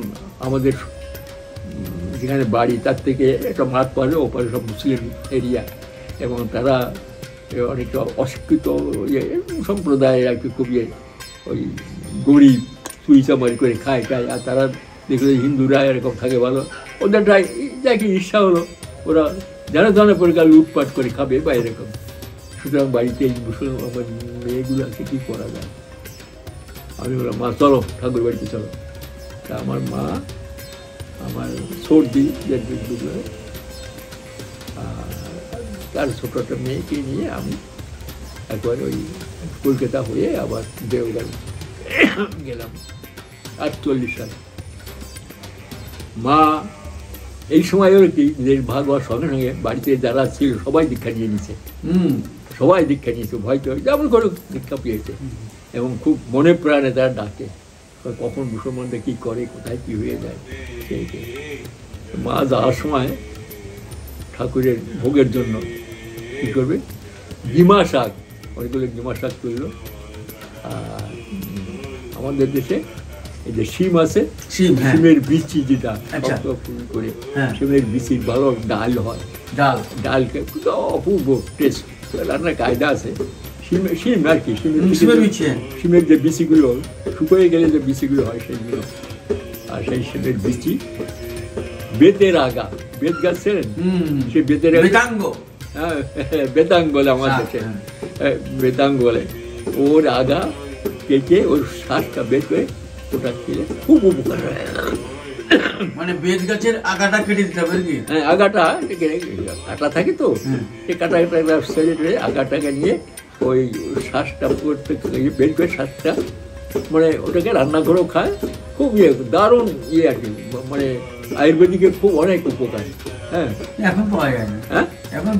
আমাদের যেখানে বাড়ি, তার থেকে একটা মাঠ পারে, ওপারে সব মুসলিম এরিয়া। এবং তারা অনেকটা অশিক্ষিত ইয়ে সম্প্রদায়ের আর কি খুব ইয়ে ওই গরিব, চুরিচামারি করে খায় খায়। আর তারা দেখলে হিন্দুরা এরকম থাকে ভালো। ওদেরটা দেখি ইচ্ছা হলো, ওরা যারা ধরনের পরিকার লুটপাট করে খাবে বা এরকম। সুতরাং বাড়িতে এই মুসলমান মেয়েগুলো আছে কী করা যায়? আমি বললাম মা চলো ঠাকুর বাড়িতে চলো। তা আমার মা আমার সর্দি যে তার ছোট একটা মেয়েকে নিয়ে আমি একবার ওই কলকাতা হয়ে আবার দেওঘর গেলাম আটচল্লিশ সালে। মা এই সময় ওর কি দেশ ভাগ হওয়ার সঙ্গে সঙ্গে বাড়িতে যারা ছিল সবাই দীক্ষা নিয়ে নিছে। হুম। সবাই দীক্ষা নিয়েছে ভয় তো যেমন করে দীক্ষা পেয়েছে। এবং খুব মনে প্রাণে তারা ডাকে। কখন মুসলমানরা কী করে? কোথায় কী হয়ে যায়? সেই। মা যাওয়ার সময় ঠাকুরের ভোগের জন্য কী করবে? ডিমা শাক অনেকগুলো ডিমা শাক তুললো আর আমাদের দেশে এই যে শিম আছে হ্যাঁ। শিমের বিচি যেটা আচ্ছা। করে হ্যাঁ। শিমের বিচির ভালো ডাল হয়। ডাল। ডালকে খুব অপূর্ব টেস্ট রান্নার কায়দা আছে। শিম শিম আর কি শিমের হুম, বিচি- শিমের বিচি, হ্যাঁ। শিমের যে বিচিগুলো শুকিয়ে গেলে যে বিচিগুলো হয় সেইগুলো আর সেই শিমের বিচি বেতের আগা বেত গাছ ছেড়েন হুম সে বেতের আগা বেতাঙ্গ হ্যাঁ বেতাং বলে আমার শাক, দেশে হ্যাঁ। হ্যাঁ, বেতাং বলে ওর আগা কেটে ওর শ্বাসটা বের করে ওটা খেলে খুব উপকার হয় মানে বেত গাছের আগাটা কেটে দিতে হবে কি হ্যাঁ আগাটা কাটা থাকে তো। হুম। সেই কাটা কাটা সেরে আগাটাকে নিয়ে ওই শ্বাসটা করতে বের করে শ্বাসটা মানে ওটাকে রান্না করেও খায়। খুব ইয়ে দারুণ ইয়ে আর কি মানে আয়ুর্বেদিকের খুব অনেক উপকার। হ্যাঁ। এখন পাওয়া যায় না। হ্যাঁ? এখন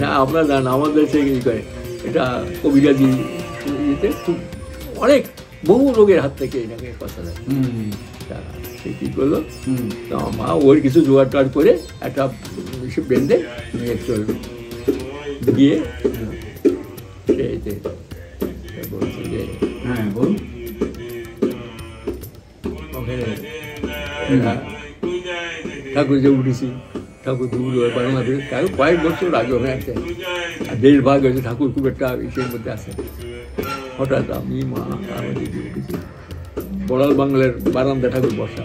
না। আমরা জান আমাদের সে ই করে এটা কবিরাজি ইয়েতে খুব অনেক বহু রোগের হাত থেকে এটাকে কথা দেয়। সে কী করল? মা ওর কিছু জোগাড় টোয়াড় করে একটা বেঁধে নিয়ে চলবে। গিয়ে হ্যাঁ ওখানে ঠাকুর যে উঠেছি ঠাকুর দূর বাংলাদেশ কারও কয়েক বছর আগে ওখানে আছে আর দেশ ভাগ হয়েছে ঠাকুর খুব একটা ইসের মধ্যে আছে হঠাৎ আমি মা আমার দিদি উঠেছি বড়াল বাংলার বারান্দা ঠাকুর বসা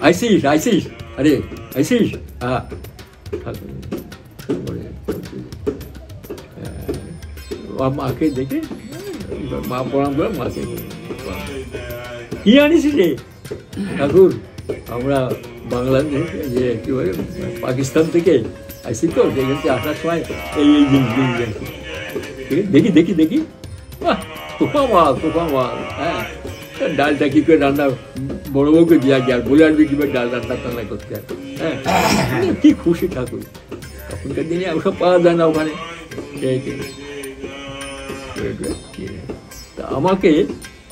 আইসিস আইসিস আরে আইসিস হ্যাঁ ঠাকুর আহ, মাকে দেখে মা প্রণাম করে মাকে কি আনিস রে? ঠাকুর আমরা বাংলাদেশ যে কি বলে পাকিস্তান থেকে আসি তো সেখান থেকে আসার সময় এই এই জিনিস জিনিস আসি ঠিক দেখি দেখি। দেখি তোফা মাল তোফা মাল হ্যাঁ। ডালটা কি করে রান্না বড় বউকে দিয়া গিয়ে আর বলে আসবি কীভাবে ডাল রান্না টান্না করতে হয় কি খুশি ঠাকুর। তখনকার দিনে ওসব পাওয়া যায় না ওখানে। তা আমাকে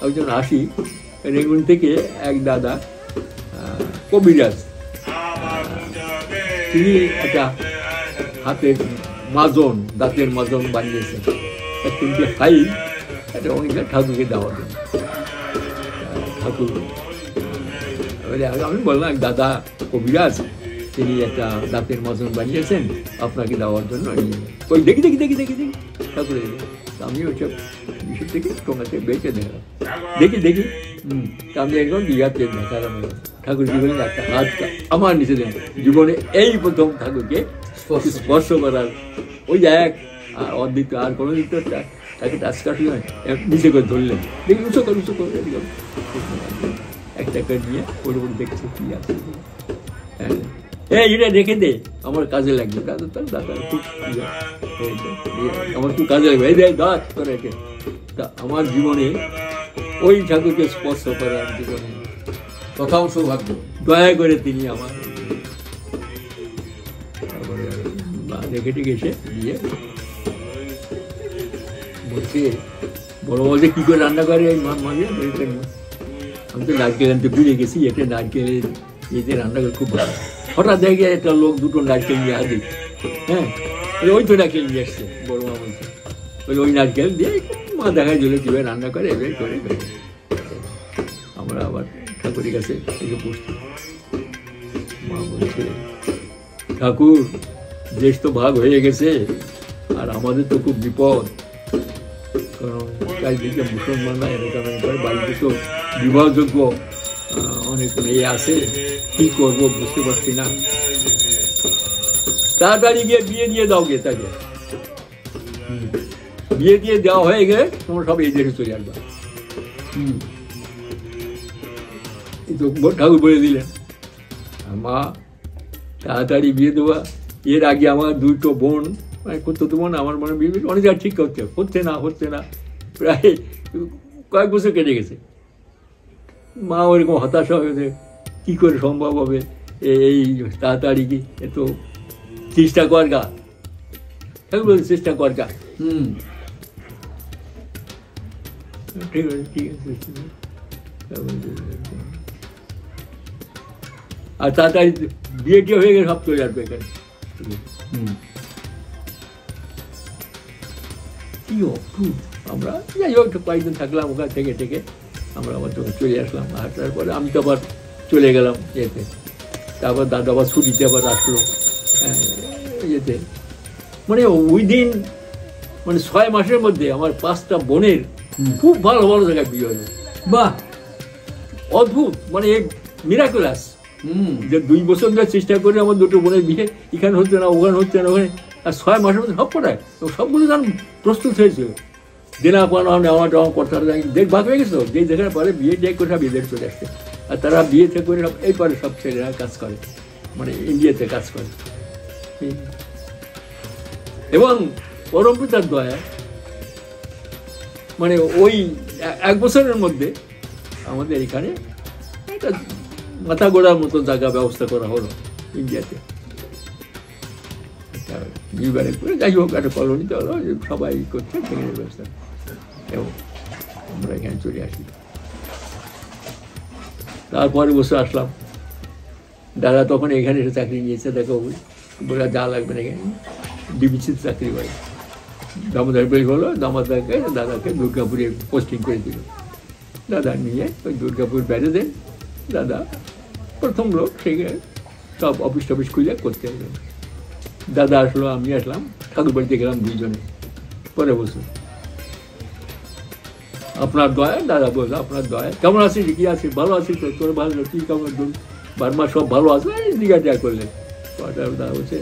একজন আসি, রেগুন থেকে এক দাদা কবিরাজ। তিনি একটা হাতের মাজন, দাঁতের মাজন বানিয়েছেন। তিনটে ফাইল একটা অনেকটা ঠাকুরকে দেওয়া দেন ঠাকুর আমি বললাম, দাদা কবিরাজ তিনি একটা দাঁতের মাজন বানিয়েছেন আপনাকে দেওয়ার জন্য। নিয়ে ওই দেখি দেখি দেখি দেখি দেখি। ঠাকুরের আমি ওইসব বিষয় থেকে তোমাকে বেঁচে দেখলাম দেখি দেখি। হুম আমি একদম দিঘাতে দেখালাম। ঠাকুর জীবনে একটা হাত আমার নিচে দেন। জীবনে এই প্রথম ঠাকুরকে স্পর্শ। করার ওই এক আর অদ্বিতীয় আর কোনো দিক তাকে টাচ কাটল নিচে করে ধরলেন। দেখি উঁচু করে উঁচু করে। একটা করে নিয়ে ওর উপর দেখছে কি আছে। হ্যাঁ। এই এটা রেখে দে। আমার কাজে লাগবে। দাদা তো দাদা খুব আমার খুব কাজে লাগবে। এই দেখ দাঁত করে রেখে তা আমার জীবনে ওই ঠাকুরকে স্পর্শ করার জীবনে প্রথম সৌভাগ্য। দয়া করে তিনি আমার রেখে টেখে এসে দিয়ে বলছে বড় বলছে কি করে রান্না করে এই মা মাঝে? আমি তো নারকেল আনতে ভুলে গেছি একটা নারকেলের ইয়েতে রান্না করে খুব ভালো। হঠাৎ দেখে একটা লোক দুটো নারকেল নিয়ে আসে। হ্যাঁ ওই তো নারকেল নিয়ে আসছে, বড় মা বলছে। বলে ওই নারকেল দিয়ে মা দেখা দিল কীভাবে রান্না করে এবার করে। আমরা আবার ঠাকুরের কাছে এসে বসছি মা বলছে, ঠাকুর, দেশ তো ভাগ হয়ে গেছে, আর আমাদের তো খুব বিপদ। কারণ চারিদিকে মুসলমানরা এরকম বাড়িতে তো বিবাহযোগ্য অনেক মেয়ে আছে। কি করব বুঝতে পারছি না। তাড়াতাড়ি গিয়ে বিয়ে দিয়ে দাও গে তাকে বিয়ে দিয়ে দেওয়া হয়ে গেলে তোমরা সব এই দেশে চলে আসবে। তো ঠাকুর বলে দিলেন। মা, তাড়াতাড়ি বিয়ে দেওয়া। এর আগে আমার দুটো বোন মানে করতো তো বোন, আমার মনে বিয়ে অনেক জায়গায় ঠিক করতে হচ্ছে না হচ্ছে না। প্রায় কয়েক বছর কেটে গেছে। মা ওরকম হতাশা হয়েছে কী করে সম্ভব হবে? এই তাড়াতাড়ি কি? এ তো চেষ্টা কর গা। বলছে চেষ্টা কর গা? হুম। ঠিক আছে ঠিক আছে আর তাড়াতাড়ি বিয়ে টিয়ে হয়ে গেলে সব চলে আসবে এখানে। হুম। কি অদ্ভুত। আমরা যাই হোক একটু কয়েকদিন থাকলাম ওখান থেকে থেকে আমরা আবার চলে আসলাম। আসার পরে আমি তো আবার চলে গেলাম ইয়েতে। তারপর দাদা আবার ছুটিতে আবার আসলো। হ্যাঁ, ইয়েতে। মানে ওই দিন মানে ছয় মাসের মধ্যে আমার পাঁচটা বোনের খুব ভালো ভালো জায়গায় বিয়ে হলো। বাহ! অদ্ভুত মানে মিরাকুলাস হুম। যে দুই বছর ধরে চেষ্টা করে আমার দুটো বোনের বিয়ে এখানে হচ্ছে না ওখানে হচ্ছে না ওখানে। আর ছয় মাসের মধ্যে সব কটায়। তো সবগুলো গান প্রস্তুত হয়েছিল দেনা পানো নেওয়া টেওয়া করতে হবে দেখ ভাগ হয়ে গেছে যে দেখার পরে বিয়ে ডেক করে সব এদের চলে আসছে আর তারা বিয়েতে করে সব এই পরে সব ছেলেরা কাজ করে। মানে ইন্ডিয়াতে কাজ করে। এবং পরম পিতার দয়া মানে ওই এক বছরের মধ্যে আমাদের এখানে একটা মাথা গোড়ার মতো জায়গা ব্যবস্থা করা হলো ইন্ডিয়াতে। বিবারে করে যাই হোক, একটা কলোনিতে হলো, সবাই করছে ব্যবস্থা। এবং আমরা এখানে চলে আসি। তারপরে বসে আসলাম। দাদা তখন এখানে এসে চাকরি নিয়েছে, দেখো, বলে যা লাগবে না এখানে। ডিবিসিতে চাকরি করে দামোদর বেল হলো দামোদরকে, দাদাকে দুর্গাপুরে পোস্টিং করে দিল। দাদা নিয়ে ওই দুর্গাপুর বেড়ে দেন দাদা প্রথম লোক সেখানে সব অফিস টফিস খুলে করতে হলো দাদা আসলো, আমি আসলাম ঠাকুর বাড়িতে গেলাম দুইজনে। পরে বসে আপনার দয়া দাদা বলল আপনার দয়া। কেমন আছিস? কি আছিস? ভালো আছিস তো? তোর ভালো তুই কেমন? বার্মা সব ভালো আছে? জিজ্ঞাসা করলেন কটা দাদা বলছে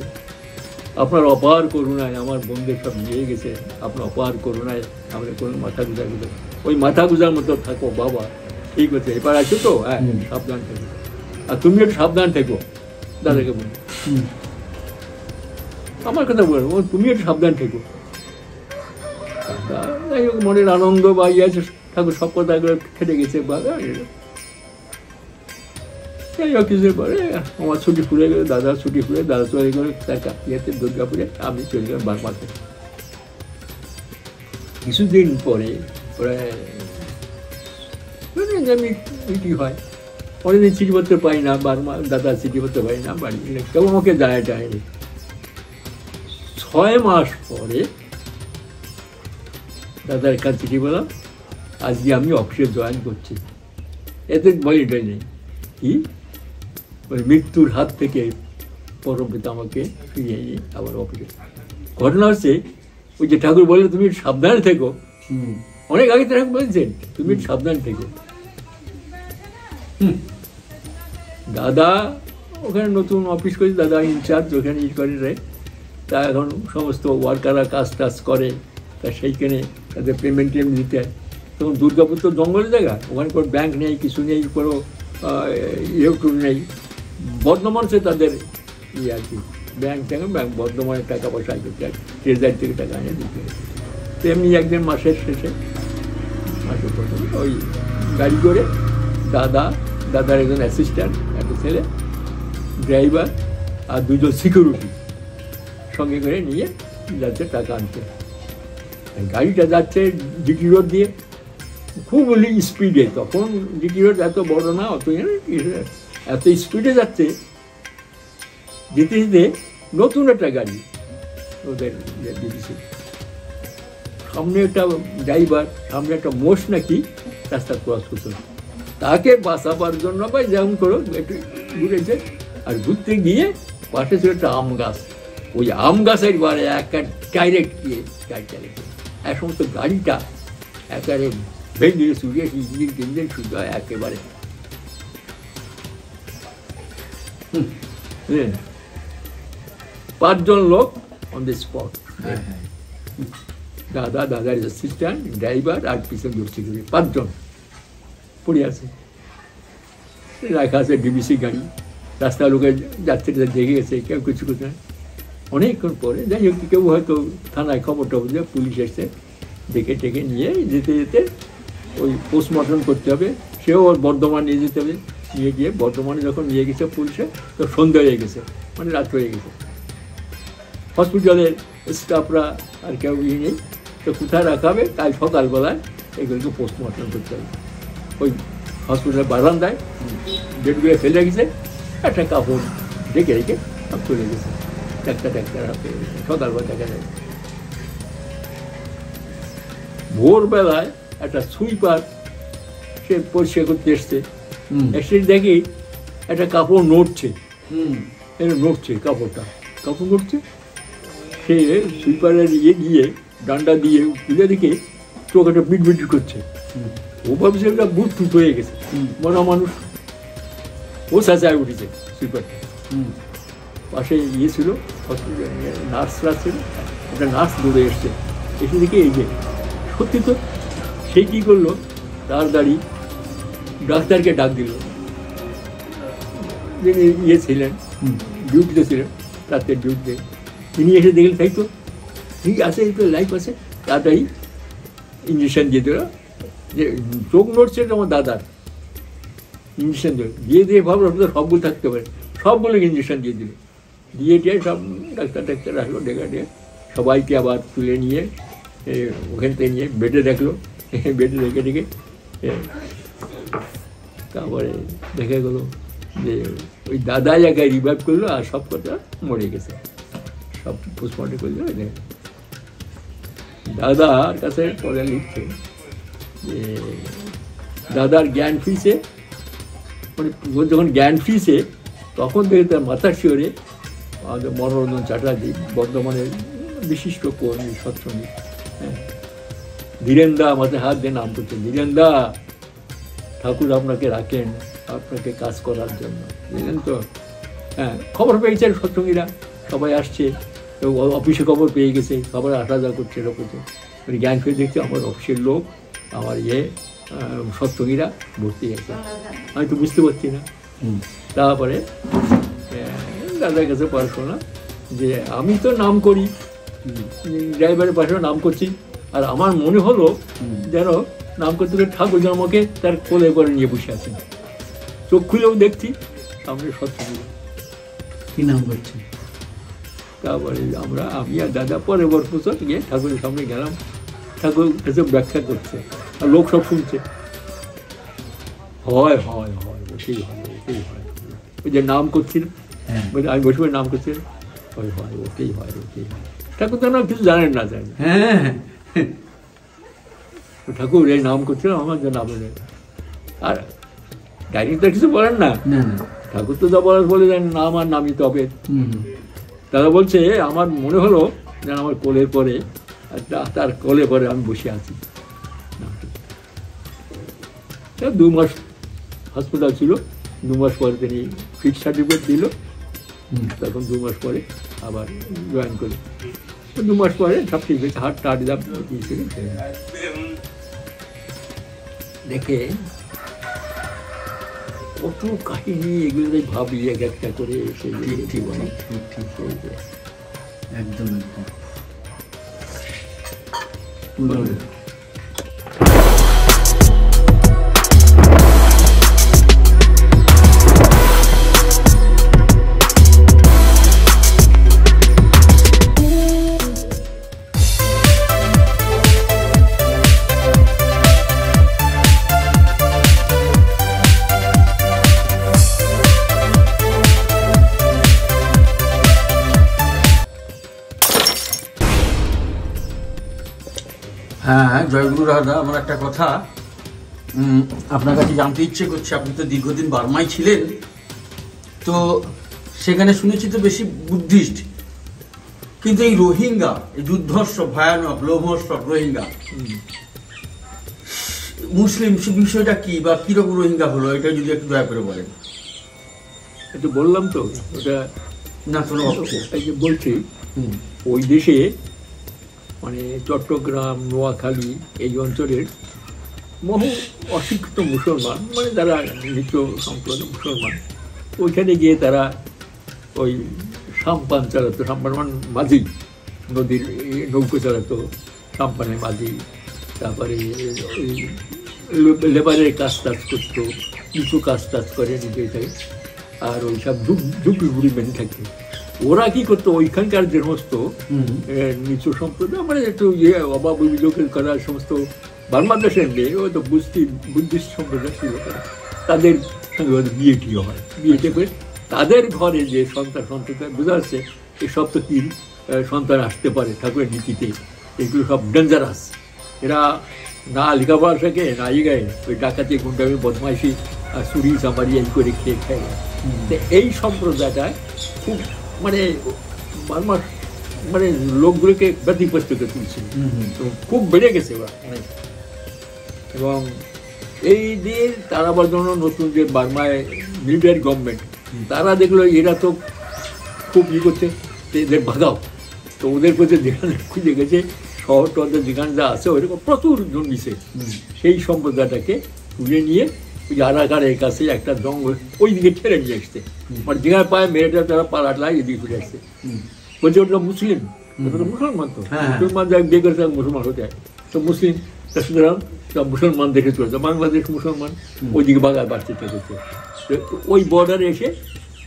আপনার অপার করুণায় আমার বন্ধুদের সব নিয়ে গেছে। আপনার অপার করুণায় আমাদের কোনো মাথা গুজা গুলো ওই মাথা গুজার মতো থাকো বাবা। ঠিক আছে এবার আছো তো? হ্যাঁ সাবধান থেকো। আর তুমি একটু সাবধান থেকো। দাদাকে বলি আমার কথা বলো তুমি একটু সাবধান থেকো। মনের আনন্দ বা ইয়ে ঠাকুর সব কথাগুলো খেটে গেছে, বা পরে আমার ছুটি ফুরে গেল, দাদার ছুটি ফুরে, দাদা চলে গেল ইয়েতে দুর্গাপুরে, আমি চলে গেলাম বারমাতে কিছুদিন পরে প্রায় মানে মিটি হয়, অনেকদিন চিঠিপত্র পাই না বারমা দাদা চিঠিপত্র পাই না, বাড়ি কেউ আমাকে যায় যায়নি ছয় মাস পরে দাদার কাছে চিঠি বললাম আজকে আমি অফিসে জয়েন করছি। এতে বলিটাই নেই। কি? ওই মৃত্যুর হাত থেকে পরম পিতা আমাকে ফিরিয়ে নিয়ে আবার অফিসে। ঘটনা হচ্ছে ওই যে ঠাকুর বললে তুমি সাবধানে থেকো। হুম। অনেক আগে তো ঠাকুর বলছেন তুমি সাবধানে থেকো। দাদা ওখানে নতুন অফিস করেছে দাদা ইনচার্জ ওখানে ই করে রে। তা এখন সমস্ত ওয়ার্কাররা কাজ টাজ করে। তা সেইখানে তাদের পেমেন্ট টেমেন্ট দিতে হয় তখন দুর্গাপুর তো জঙ্গলের জায়গা, ওখানে কোনো ব্যাংক নেই, কিছু নেই, কোনো ইলেকট্রন নেই। বর্ধমান সে তাদের ইয়ে আর কি ব্যাংক ট্যাঙ্ক ব্যাংক বর্ধমানের টাকা পয়সা করতে ট্রেজার থেকে টাকা এনে দিতে তেমনি একদিন মাসের শেষে, মাসের প্রথমে ওই গাড়ি করে দাদা, দাদার একজন অ্যাসিস্ট্যান্ট একটা ছেলে ড্রাইভার আর দুজন সিকিউরিটি সঙ্গে করে নিয়ে যাচ্ছে টাকা আনতে। গাড়িটা যাচ্ছে জিটি রোড দিয়ে, খুব স্পিডে তখন জিটি রোড এত বড় না, অত ইয়ে এত স্পিডে যাচ্ছে, যেতে যেতে নতুন একটা গাড়ি ওদের সামনে একটা ড্রাইভার সামনে একটা মোষ নাকি রাস্তা ক্রস করছিল তাকে বাঁচাবার জন্য বা যেমন করো, একটু ঘুরেছে, আর ঘুরতে গিয়ে পাশে ছিল একটা আম গাছ। ওই আম গাছের বারে একটা ডাইরেক্ট গিয়ে গাড়ি চালিয়েছে এক সমস্ত গাড়িটা একেবারে ভেঙে চুরিয়ে ইঞ্জিন টিঞ্জিন শুধু একেবারে। হুম, বুঝলেন? পাঁচজন লোক অন দ্য স্পট হ্যাঁ হ্যাঁ। দাদা দাদার অ্যাসিস্ট্যান্ট ড্রাইভার আর পিছন দূর সিকিউরিটি পাঁচজন পড়ে আছে। রাখা আছে ডিবিসি গাড়ি। রাস্তার লোকে যাত্রীরা দেখে গেছে কেউ কিছু না। অনেকক্ষণ পরে যাই হোক কেউ হয়তো থানায় খবর টবর দিয়ে পুলিশ এসে ডেকে টেকে নিয়ে যেতে যেতে ওই পোস্টমর্টম করতে হবে। সেও ওর বর্ধমান নিয়ে যেতে হবে। নিয়ে গিয়ে বর্ধমানে যখন নিয়ে গেছে পুলিশে, তো সন্ধ্যা হয়ে গেছে মানে রাত হয়ে গেছে। হসপিটালের স্টাফরা আর কেউ ইয়ে নেই, তো কোথায় রাখা হবে? কাল সকালবেলায় এগুলোকে পোস্টমর্টম করতে হবে। ওই হসপিটালের বারান্দায় ডেটগুলো ফেলে গেছে, একটা কাপড় ডেকে রেখে চলে গেছে। ডাক্তার ডাক্তার হাতে দেখা যায় ভোরবেলায় একটা সুইপার সে পরিষ্কার করতে এসছে। এসে দেখি একটা কাপড় নড়ছে। হুম। এটা নড়ছে কাপড়টা। কাপড় নড়ছে? সে সুইপারের ইয়ে গিয়ে ডান্ডা দিয়ে তুলে দিকে চোখ একটা বিট বিট করছে। হুম। ও ভাবছে একটা বুট হয়ে গেছে। মরা মানুষ। ও চেঁচায় উঠেছে সুইপারটা হুম। পাশে ইয়ে ছিল হসপিটালে নার্সরা ছিল একটা নার্স দৌড়ে এসছে। এসে দেখে এই যে সত্যি তো সে কী করল? তাড়াতাড়ি ডাক্তারকে ডাক দিল। যিনি ইয়ে ছিলেন ডিউটিতে ছিলেন রাতের ডিউটিতে তিনি এসে দেখলেন তাই তো ঠিক আছে এই তো লাইফ আছে। তাড়াতাড়ি ইঞ্জেকশন দিয়ে দিল। যে চোখ নড়ছে আমার দাদার। ইঞ্জেকশন দিল। দিয়ে দিয়ে ভাবলো সবগুলো থাকতে পারে। সবগুলো ইঞ্জেকশন দিয়ে দিল। দিয়ে দিয়ে সব ডাক্তার ডাক্তার আসলো ডেকে ডেকে সবাইকে আবার তুলে নিয়ে ওখান থেকে নিয়ে বেডে রাখল বেডে রেখে এ, তারপরে দেখা গেলো যে ওই দাদা জায়গায় রিভাইভ করল আর সব কথা মরে গেছে সব পোস্টমর্টম করল দেখে। দাদার কাছে পরে লিখছে যে দাদার জ্ঞান ফিসে মানে যখন জ্ঞান ফিসে তখন থেকে তার মাথার শিওরে আমাদের মনোরঞ্জন চ্যাটার্জি বর্ধমানের বিশিষ্ট কর্মী সৎসঙ্গী। হ্যাঁ। ধীরেন্দা আমাদের হাত দিয়ে নাম করছেন। ধীরেন্দা ঠাকুর আপনাকে রাখেন আপনাকে কাজ করার জন্য। বুঝলেন তো? হ্যাঁ খবর পেয়েছেন সৎসঙ্গীরা। সবাই আসছে এবং অফিসে খবর পেয়ে গেছে। সবাই আসা যাওয়া করছে এরকম মানে জ্ঞান ফিরে দেখছে আমার অফিসের লোক আমার ইয়ে সৎসঙ্গীরা ভর্তি আছে আমি তো বুঝতে পারছি না। তারপরে দাদার কাছে পড়াশোনা যে আমি তো নাম করি ড্রাইভারের পাশেও নাম করছি আর আমার মনে হলো যেন নাম করতে করতে ঠাকুর জন্মকে তার কোলে করে নিয়ে বসে আছেন চোখ খুলেও দেখছি সামনে সত্যি কি নাম করছে? তারপরে আমরা আমি আর দাদা পরে বরপুজো গিয়ে ঠাকুরের সামনে গেলাম। ঠাকুর এসব ব্যাখ্যা করছে আর লোক সব শুনছে। হয় হয় হয় ওটাই হয় ওটাই হয় ওই যে নাম করছিল আমি বসে নাম করছি ওই হয় ওটাই হয় ওটাই হয়। ঠাকুর তো না কিছু জানেন না জানেন? হ্যাঁ। তো ঠাকুর এই নাম করছিল আমার জন্য নাম নেই আর ডাইরেক্টর কিছু বলেন না? ঠাকুর তো যা বলার বলে দেন নাম আর নামই তবে দাদা বলছে আমার মনে হলো যেন আমার কোলের পরে তার কোলে পরে আমি বসে আছি। দু মাস হসপিটাল ছিল দু মাস পরে তিনি ফিট সার্টিফিকেট দিল। তখন দু মাস পরে আবার জয়েন করি। দু মাস পরে সব ঠিক হয়েছে হাট টাট যা দেখে কত কাহিনী এগুলো ভাবি এক একটা করে সেই। ঠিক ঠিক ঠিক একদম একদম। জয়গুরু রাধা আমার একটা কথা। আপনার কাছে জানতে ইচ্ছে করছে আপনি তো দীর্ঘদিন বার্মাই ছিলেন। তো সেখানে শুনেছি তো বেশি বুদ্ধিস্ট। কিন্তু এই রোহিঙ্গা এই যুদ্ধস্ব ভয়ানক লোভস্বর রোহিঙ্গা মুসলিম সে বিষয়টা কি বা কীরকম রোহিঙ্গা হলো এটা যদি একটু দয়া করে বলেন। একটু বললাম তো ওটা না কোনো বলছি ওই দেশে মানে চট্টগ্রাম, নোয়াখালী এই অঞ্চলের বহু অশিক্ষিত মুসলমান মানে যারা নিত্য সম্প্রদায় মুসলমান, ওইখানে গিয়ে তারা ওই সাম্পান চালাতো, সাম্পান মানে মাঝি, নদীর নৌকো চালাতো, সাম্পানের মাঝি, তারপরে ওই লেবারের কাজ টাজ করতো, কিছু কাজ টাজ করে নিজে আর ওই সব ঝুঁকি বুড়ি মেনে থাকে। ওরা কি করতো ওইখানকার যে সমস্ত নিচু সম্প্রদায় মানে একটু ইয়ে অভাব অভিযোগের করা সমস্ত বাংলাদেশের মেয়ে ও তো বুঝতি বুদ্ধিস্ট সম্প্রদায় ছিল। তাদের সঙ্গে বিয়ে টিয়ে হয়। বিয়ে করে তাদের ঘরে যে সন্তান সন্তান বোঝা যাচ্ছে এসব তো কি এ, সন্তান আসতে পারে ঠাকুরের নীতিতে। এগুলো সব ডেঞ্জারাস এরা না লেখাপড়া শেখে না ইগায় ওই ডাকাতি গুন্ডামি বদমাইশি আর চুরি চামারি এই করে খেয়ে খায়। এই সম্প্রদায়টায় খুব মানে বারবার মানে লোকগুলোকে ব্যতিগ্রস্ত করে হুম। খুব বেড়ে গেছে ওরা। এবং এই দিয়ে তারা আবার ধরুন নতুন যে বার্মায় মিলিটারি গভর্নমেন্ট তারা দেখল এরা তো খুব ই করছে এদের ভাগাও তো ওদের প্রতি যেখানে খুঁজে গেছে শহর টহর যেখানে যা আছে ওইরকম প্রচুর জন্মিছে। সেই সম্প্রদায়টাকে তুলে নিয়ে ওই আরাকারের কাছে একটা জঙ্গল ওই দিকে ঠেলে নিয়ে আসছে যেখানে পায় মেয়েটা তারা পালাটলায় এদিকে ফিরে আসছে বলছে ওটা মুসলিম ওটা তো মুসলমান তো। মুসলমান যাক বিয়ে করেছে মুসলমান হতে হয় তো মুসলিম তা সুতরাং সব মুসলমান দেখে চলেছে বাংলাদেশ মুসলমান ওইদিকে বাগায় বাড়তে চলেছে ওই বর্ডারে এসে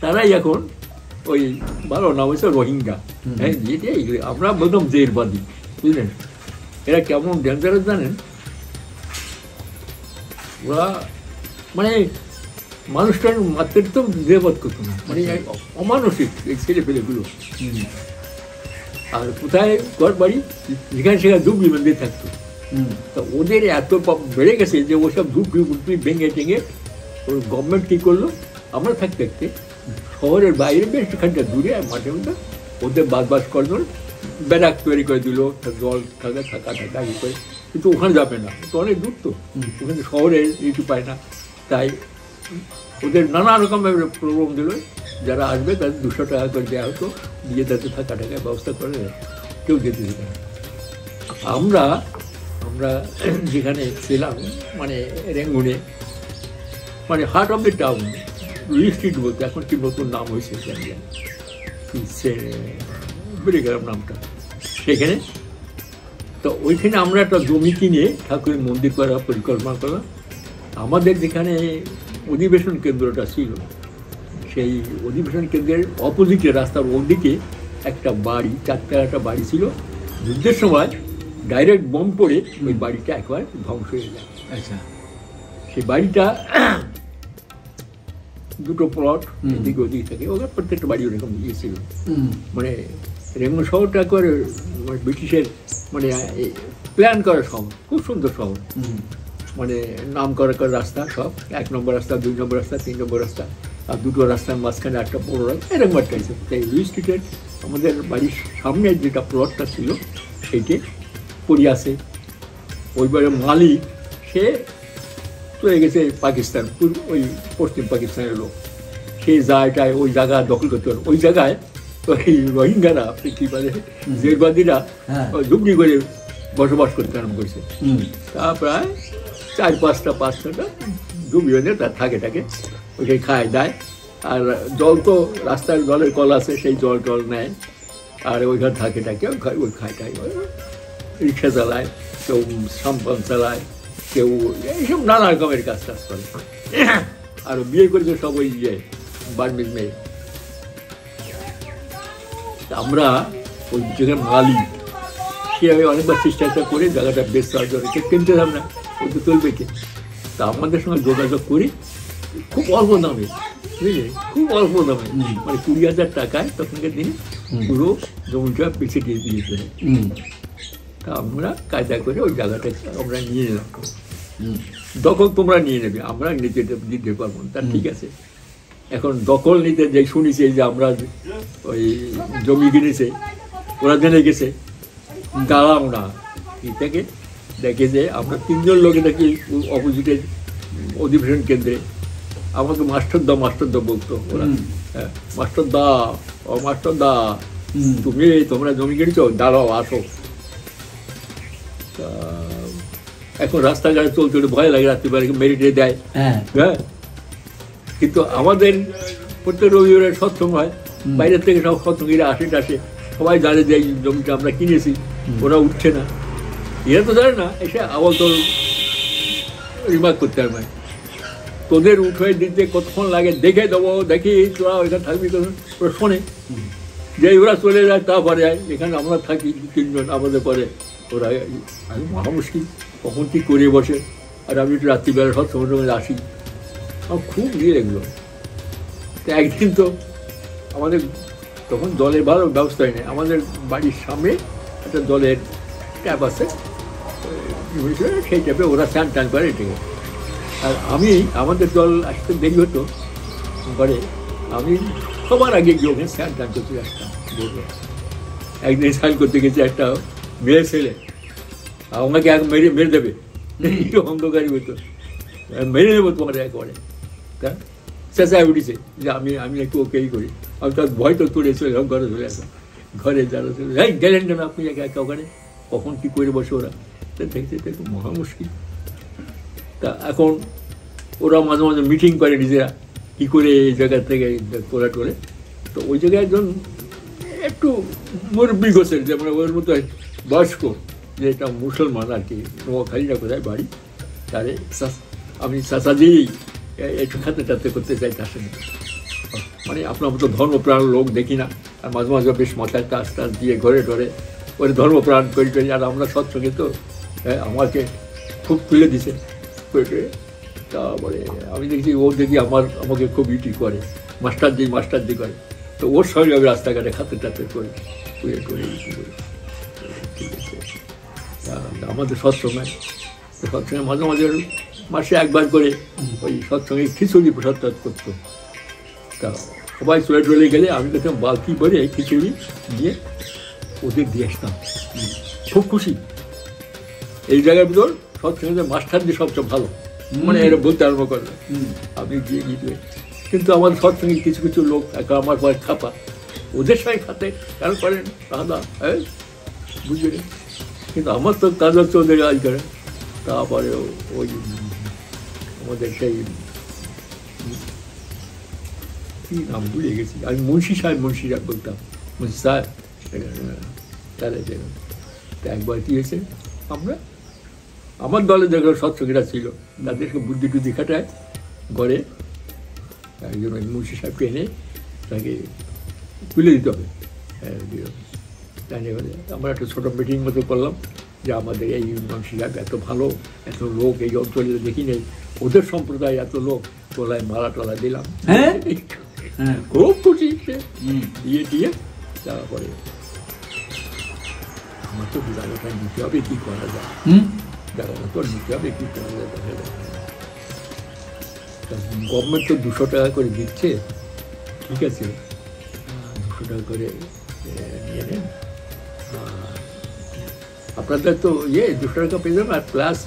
তারাই এখন ওই ভালো নাম হয়েছে রোহিঙ্গা। হ্যাঁ এইগুলো আমরা বলতাম জেরবাদী বুঝলেন? এরা কেমন ডেঞ্জারাস জানেন? ওরা মানে মানুষটার মাত্র তো দেবত করতো না মানে অমানসিক এই ছেলে পেলেগুলো। আর কোথায়? ঘর বাড়ি? যেখানে সেখানে ডুবলি মন্দির থাকতো। তা ওদের এত বেড়ে গেছে যে ওসব ঝুপড়ি ফুপড়ি ভেঙে টেঙে ওর গভর্নমেন্ট কী করল? আমরা থাকতে থাকতে শহরের বাইরে বেশ খানিকটা দূরে আর মাঠে মধ্যে ওদের বাস বাস করার ব্যারাক তৈরি করে দিল জল থাকা থাকা থাকা ইয়ে করে। কিন্তু ওখানে যাবে না। তো অনেক দূর তো। ওখানে শহরে এইটু পায় না। তাই ওদের নানা রকমের প্রোগ্রাম দিল। যারা আসবে, তাদের দুশো টাকা করে দেওয়া হতো। দিয়ে তাদের থাকা টাকার ব্যবস্থা করে কেউ যেতে দিত আমরা আমরা যেখানে ছিলাম মানে রেঙ্গুনে মানে হার্ট অফ দ্য টাউন রি স্ট্রিট বলতে এখন কি নতুন নাম হয়েছে ভুলে গেলাম নামটা। সেখানে, তো ওইখানে আমরা একটা জমি কিনে ঠাকুরের মন্দির করার পরিকল্পনা করলাম আমাদের যেখানে অধিবেশন কেন্দ্রটা ছিল সেই অধিবেশন কেন্দ্রের অপোজিটে রাস্তার ওদিকে একটা বাড়ি চারটা একটা বাড়ি ছিল যুদ্ধের সময় ডাইরেক্ট বোম পড়ে ওই বাড়িটা একবার ধ্বংস হয়ে যায় আচ্ছা সেই বাড়িটা দুটো প্লট। এদিকে ওদিকে থাকে ওদের প্রত্যেকটা বাড়ি ওরকম ইয়ে ছিল হুম। মানে রেঙ্গুন শহরটা একবার মানে ব্রিটিশের মানে প্ল্যান করা শহর খুব সুন্দর শহর। মানে নাম করা করা রাস্তা সব। এক নম্বর রাস্তা দুই নম্বর রাস্তা তিন নম্বর রাস্তা। আর দুটো রাস্তার মাঝখানে একটা বড় রাস্তা এরকম একটা হিসেবে তাই লুই স্ট্রিটের আমাদের বাড়ির সামনে যেটা প্লটটা ছিল সেইটে পড়ে আছে। ওইবারে মালিক সে চলে গেছে পাকিস্তান ওই পশ্চিম পাকিস্তানের লোক। সেই জায়গায় ওই জায়গা দখল করতে পারে ওই জায়গায় ওই রোহিঙ্গারা কি বলে জেরবাদীরা হ্যাঁ। ঝুপড়ি করে বসবাস করতে আরম্ভ করেছে। তা প্রায় চার পাঁচটা পাঁচ ছটা ডুবিয়ে নিয়ে তার থাকে থাকে। ওইখানে খায়, দেয়। আর জল তো রাস্তার জলের কল আছে, সেই জল টল নেয়। আর ওইখানে থাকে থাকে ওই খায়- খায় রিক্সা চালায়, কেউ সাম্পান চালায়, কেউ এইসব নানা রকমের কাজ টাজ করে। আর বিয়ে করেছে সব ওই ইয়ে বার্মিজ মেয়ে। আমরা ওই যেখানে মালি সে আমি অনেকবার চেষ্টা করে জায়গাটা বেশ সাহায্য কিনতে না। ওই তো চলবে কি? তা আমাদের সঙ্গে যোগাযোগ করি। খুব অল্প দামে বুঝলি খুব অল্প দামে। মানে কুড়ি হাজার টাকায় তখনকার দিনে পুরো জমিটা পিছিয়ে দিয়ে দিয়েছিল তা আমরা কায়দা করে ওই জায়গাটা আমরা নিয়ে নিলাম হুম। দখল তোমরা নিয়ে নেবে আমরা নিতে দিতে পারব তা ঠিক আছে। এখন দখল নিতে যে শুনেছি যে আমরা ওই জমি কিনেছে ওরা জেনে গেছে দাঁড়াও না। কি থেকে দেখে যে আমরা তিনজন লোকে দেখি অপোজিটের অধিবেশন কেন্দ্রে। আমাকে মাস্টার দা মাস্টার দা বলতো ওরা। হ্যাঁ, মাস্টার দা ও মাস্টার দা তুমি তোমরা জমি কিনেছো দাঁড়াও আসো। এখন রাস্তাঘাটে চলতে ভয় লাগে রাত্রিবেলা মেরিটে দেয়। হ্যাঁ। হ্যাঁ? কিন্তু আমাদের প্রত্যেক রবিবারে সৎসঙ্গ হয়। বাইরের থেকে সব সৎসঙ্গীরা আসে টাসে সবাই জানে যে এই জমিটা আমরা কিনেছি। ওরা উঠছে না। এরা তো জানে না, এসে আবার তো রিমার্ক করতে হবে। তোদের উঠে দিতে কতক্ষণ লাগে দেখে দেবো, দেখি তোরা ওইখানে থাকবি ওরা শোনে যে ওরা চলে যায় তারপরে যায়। এখানে আমরা থাকি তিনজন, আমাদের পরে ওরা আমি মহা মুশকিল, কখন কি করে বসে। আর আমি একটু রাত্রিবেলা সব সময় সময় আসি। আমার খুব ইয়ে এগুলো। তো একদিন তো আমাদের তখন জলের ভালো ব্যবস্থা হয়নি আমাদের বাড়ির সামনে একটা দলের ট্যাপ আছে। ওই সেই ট্যাপে ওরা স্নান টান করে ঠিক আর আমি আমাদের দল আসতে দেরি হতো ঘরে আমি সবার আগে গিয়ে ওখানে স্নান টান করতে আসতাম একদিন স্নান করতে গেছে একটা মেয়ে ছেলে আমাকে এক মেরে মেরে দেবে অন্ধকারী হতো মেরে নেব তোমার একবারে তা চেঁচায় উঠেছে যে আমি আমি একটু ওকেই করি আমি তার ভয় তো তুলে চলে ঘরে চলে আসলাম ঘরে যারা চলে গেলেন কেন আপনি একা একা ওখানে কখন কী করে বসে ওরা তা দেখতে দেখতে মহা মুশকিল। তা এখন ওরা মাঝে মাঝে মিটিং করে নিজেরা, কী করে এই জায়গা থেকে তোলা টোলে। তো ওই জায়গায় একজন একটু মুরব্বী গোছের যেমন ওর মতো বয়স্ক, যে এটা মুসলমান আর কি নোয়াখালী না কোথায় বাড়ি। তারে আমি চাচা দিয়েই একটু খাতে টাতে করতে চাই তার সঙ্গে। মানে আপনার মতো ধর্মপ্রাণ লোক দেখি না, আর মাঝে মাঝে বেশ মাথায় কাজ টাজ দিয়ে ঘরে ঘরে ওরে ধর্মপ্রাণ করি করি আর আমরা সৎসঙ্গে তো আমাকে খুব তুলে দিছে। তারপরে আমি দেখছি, ও দেখি আমার, আমাকে খুব ইটি করে মাস্টার দি মাস্টার দি করে। তো ওর সঙ্গে আমি রাস্তাঘাটে খাতে টাতে করে করে করে। ঠিক আছে। আমাদের সৎসঙ্গে সৎসঙ্গে মাঝে মাঝে মাসে একবার করে ওই সৎসঙ্গে খিচুড়ি প্রসাদ করতো। তা সবাই চলে টলে গেলে আমি দেখতাম বালতি করে খিচুড়ি দিয়ে ওদের দিয়ে আসতাম। খুব খুশি। এই জায়গার ভিতর সৎসঙ্গে মাস্টার দিয়ে সবচেয়ে ভালো। মানে এরা বলতে আরম্ভ করল আপনি গিয়ে গিয়ে কিন্তু আমার সৎসঙ্গে কিছু কিছু লোক একা আমার পরে খাপা ওদের সঙ্গে খাতে কেন করেন দাদা হ্যাঁ বুঝলি কিন্তু আমার তো কাজল ওদের আজ করে তারপরে ওই আমাদের সেই কি নাম ভুলে গেছি। আমি মুন্সি সাহেব মুন্সি সাহেব বলতাম। মুন্সি সাহেব তাহলে একবার কি হয়েছে। আমরা আমার দলে যেগুলো সৎসঙ্গীরা ছিল তাদেরকে বুদ্ধি টুদ্ধি খাটায় ঘরে একজন মুন্সি সাহেবকে এনে তাকে তুলে দিতে হবে। হ্যাঁ, আমরা একটা ছোটো মিটিং মতো করলাম যে আমাদের এই মুন্সি সাহেব এত ভালো এত লোক এই অঞ্চলে দেখি নেই। ওদের সম্প্রদায় এত লোক তোলায় মালা টলা দিলাম। হ্যাঁ? হ্যাঁ। খুব খুশি সে। দিয়ে দিয়ে তারপরে আমার তো জায়গাটা নিতে হবে কি করা যায়? হুম। জায়গাটা তো নিতে হবে কি গভর্নমেন্ট তো দুশো টাকা করে দিচ্ছে, ঠিক আছে? দুশো টাকা করে নিয়ে নেন আপনাদের তো ইয়ে দুশো টাকা পেয়ে যাবেন আর প্লাস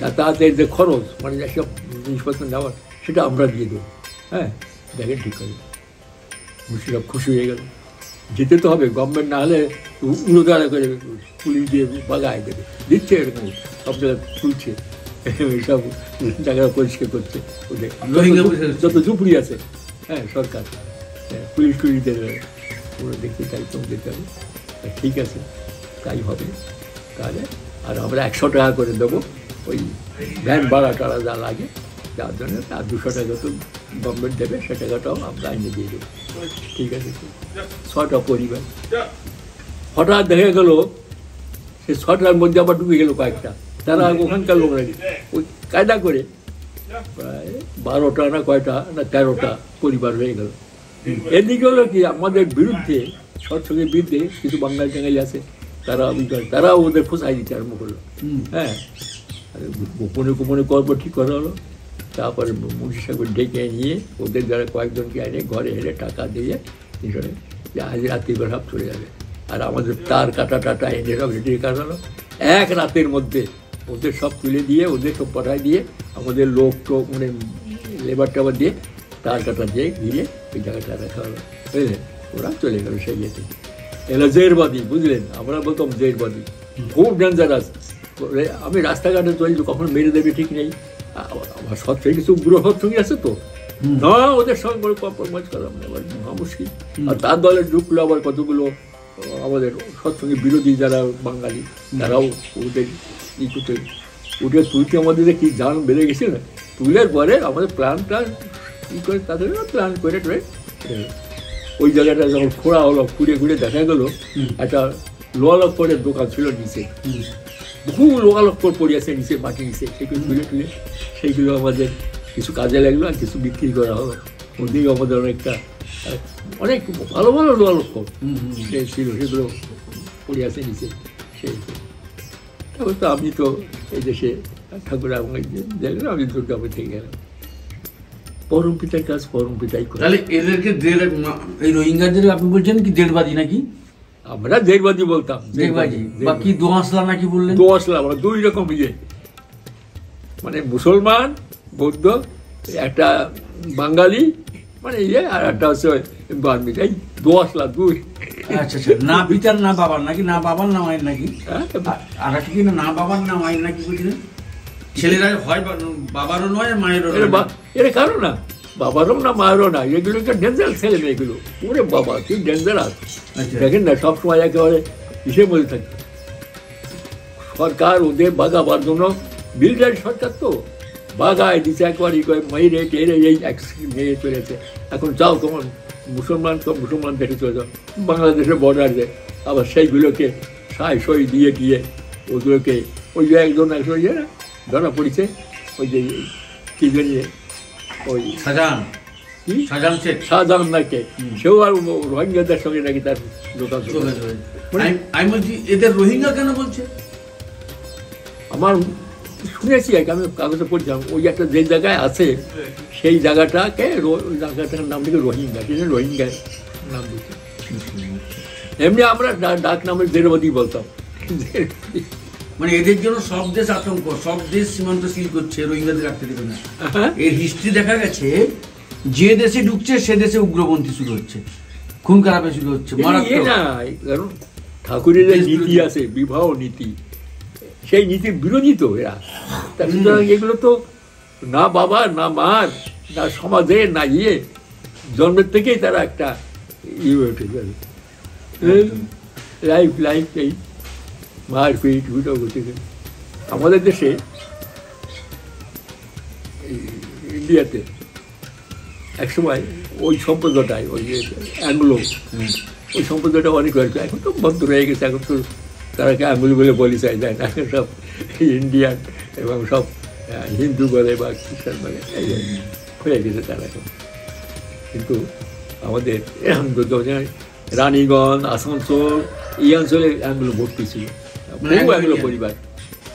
যাতায়াতের যে খরচ মানে যেসব জিনিসপত্র নেওয়ার, সেটা আমরা দিয়ে দেবো। হ্যাঁ দেখেন ঠিক করে মুর্শিদাবাদ খুশি হয়ে গেল। যেতে তো হবে গভর্নমেন্ট না হলে উ- করে পুলিশ দিয়ে বাগায় দেবে। দিচ্ছে এরকম। সব জায়গায় তুলছে সব জায়গা পরিষ্কার করছে। ওদের। যত ঝুপড়ি আছে হ্যাঁ সরকার। হ্যাঁ, পুলিশ টুলিশদের ওরা দেখতে চাই তো যেতে হবে। ঠিক আছে তাই হবে। তাহলে আর আমরা একশো টাকা করে দেবো। ওই ভ্যান ভাড়া টাড়া যা লাগে যার জন্য তার দুশো টাকা তো গভর্নমেন্ট দেবে সে টাকাটাও আমরা এনে দিয়ে দেবো। ঠিক আছে? ছটা পরিবার। হঠাৎ দেখা গেল সে ছটার মধ্যে আবার ঢুকে গেল কয়েকটা। তারা ওখানকার লোক নাকি? ওই কায়দা করে। প্রায় বারোটা না কয়টা না তেরোটা পরিবার হয়ে গেল। এদিকে হলো কি আমাদের বিরুদ্ধে সৎসঙ্গের বিরুদ্ধে কিছু বাঙালি টাঙ্গালি আছে তারা তারা ওদের ফোসাই দিতে আরম্ভ করল। হ্যাঁ। গোপনে গোপনে করব ঠিক করা হলো। তারপরে মুন্সি সাহেব ডেকে নিয়ে ওদের দ্বারা কয়েকজনকে এনে ঘরে এনে টাকা দিয়ে আজ রাত্রিবেলা চলে যাবে। আর আমাদের তার কাটা টাটা এনে সব রেডি কাটালো। এক রাতের মধ্যে ওদের সব তুলে দিয়ে ওদের সব পাঠায় দিয়ে আমাদের লোক টোক মানে লেবার টাবার দিয়ে তার কাটা দিয়ে ঘিরে ওই জায়গাটা রাখা হলো। বুঝলেন ওরা চলে গেল সেই ইয়েতে এলো জেরবাদী বুঝলেন? আমরা বলতাম জেরবাদী। খুব ডেঞ্জারাস আমি রাস্তাঘাটে চলছি কখন মেরে দেবে ঠিক নেই। আমার সৎসঙ্গী কিছু বুড়ো সৎসঙ্গী আছে তো। না ওদের সঙ্গে কম্প্রোমাইজ করা মানে মহা মুশকিল। আর তার দলে ঢুকলো আবার কতগুলো আমাদের সৎসঙ্গে বিরোধী যারা বাঙালি তারাও ওদের ই করতে উঠে তুলতে আমাদের কি জান বেড়ে গেছে না? তুলের পরে আমাদের প্ল্যানটা ই করে তাদের প্ল্যান করে টরে ওই জায়গাটা যখন খোঁড়া হলো খুঁড়ে খুঁড়ে দেখা গেলো। একটা লোয়ালক্করের দোকান ছিল নিচে। বহু লোকালক্কর পড়ে আছে নিচে মাটি নিচে। সেগুলো তুলে তুলে সেইগুলো আমাদের কিছু কাজে লাগল আর কিছু বিক্রি করা হলো। ওদিকে আমাদের অনেকটা অনেক ভালো ভালো। সে ছিল সেগুলো পড়ে নিচে। সেই তারপর তো আমি তো এই দেশে ঠাকুর আমাকে আমি দুর্গাপুর থেকে গেলাম। পরম পিতার কাজ পরম পিতাই করে। তাহলে এদেরকে দেড় এই রোহিঙ্গাদের আপনি বলছেন কি দেড়বাজি নাকি? আমরা দেড়বাজি বলতাম। দেড়বাজি। বা কি দোয়াশলা নাকি বললেন? দোষ লাভ দুই রকম ইয়ে। মানে মুসলমান বৌদ্ধ একটা বাঙালি মানে ইয়ে আর একটা হচ্ছে বার্মিক এই লাভ দুই। আচ্ছা আচ্ছা না পিতার না বাবার নাকি না বাবার না মায়ের নাকি? হ্যাঁ? আর- একটা কি না বাবার না মায়ের নাকি বলছিলেন ছেলেরা হয় বাবারও নয় মায়েরও এর কারণ না বাবারও না মায়েরও না এগুলো একটা ডেঞ্জার ছেলে মেয়ে এগুলো ওরে বাবা কি ডেঞ্জারাস। আচ্ছা। দেখেন না সবসময় একেবারে কিসে বলে থাকে। সরকার ওদের বাগাবার জন্য বিলডার সরকার তো। বাগায় দিচ্ছে একবার ই করে মেয়েরে টেরে এই এক মেয়ে চলেছে এখন যাও তোমার মুসলমান তো মুসলমান দেখে চলে যাও। বাংলাদেশের বর্ডার যে আবার সেইগুলোকে সাই সই দিয়ে দিয়ে ওগুলোকে ওই যে একজন একজন ইয়ে না ধরা পড়েছে ওই যে কি জানিয়ে ওই সাজান কি? সাজান শেখ। সাধারণ নাকে সেও আর রোহিঙ্গাদের সঙ্গে নাকি তার যাবে। আমি- আমি বলছি এদের রোহিঙ্গা কেন বলছে? আমার শুনেছি আর কি, আমি কাগজে পড়ছিলাম ওই একটা যে জায়গায় আছে সেই জায়গাটাকে জায়গাটার নাম দিকে রোহিঙ্গা কিন্তু রোহিঙ্গা নাম দিচ্ছে। এমনি আমরা ডাক নামের দেড়বাদি বলতাম। মানে এদের জন্য সব দেশ আতঙ্ক সব দেশ সীমান্ত সিল করছে রোহিঙ্গাদের রাখতে দেবে না? এর হিস্ট্রি দেখা গেছে যে দেশে ঢুকছে সে দেশে উগ্রপন্থী শুরু হচ্ছে খুন খারাপে শুরু হচ্ছে না কারণ ঠাকুরের নীতি আছে বিবাহ নীতি। সেই নীতির বিরোধী তো এরা। তা সুতরাং এগুলো তো না বাবা না মার না সমাজে না ইয়ে জন্মের থেকেই তারা একটা ইয়ে হয়ে উঠে যাবে লাইফ লাইফ এই মারপিট উঠো গতিকে আমাদের দেশে ইন্ডিয়াতে একসময় ওই সম্প্রদায়টায় ওই যে অ্যাংলো ওই সম্প্রদায়টা অনেক হয়েছে। এখন তো বন্ধ রয়ে গেছে এখন তো তারাকে আঙুল বলে বলি চাই যায়? না সব ইন্ডিয়ান এবং সব হিন্দু বলে বা খ্রিস্টান বলে হয়ে গেছে তারা এখন কিন্তু আমাদের রানীগঞ্জ আসানসোল এই অঞ্চলে অ্যাঙ্গুলো ভর্তি ছিল। মানে বহু অ্যাঙ্গুলো পরিবার।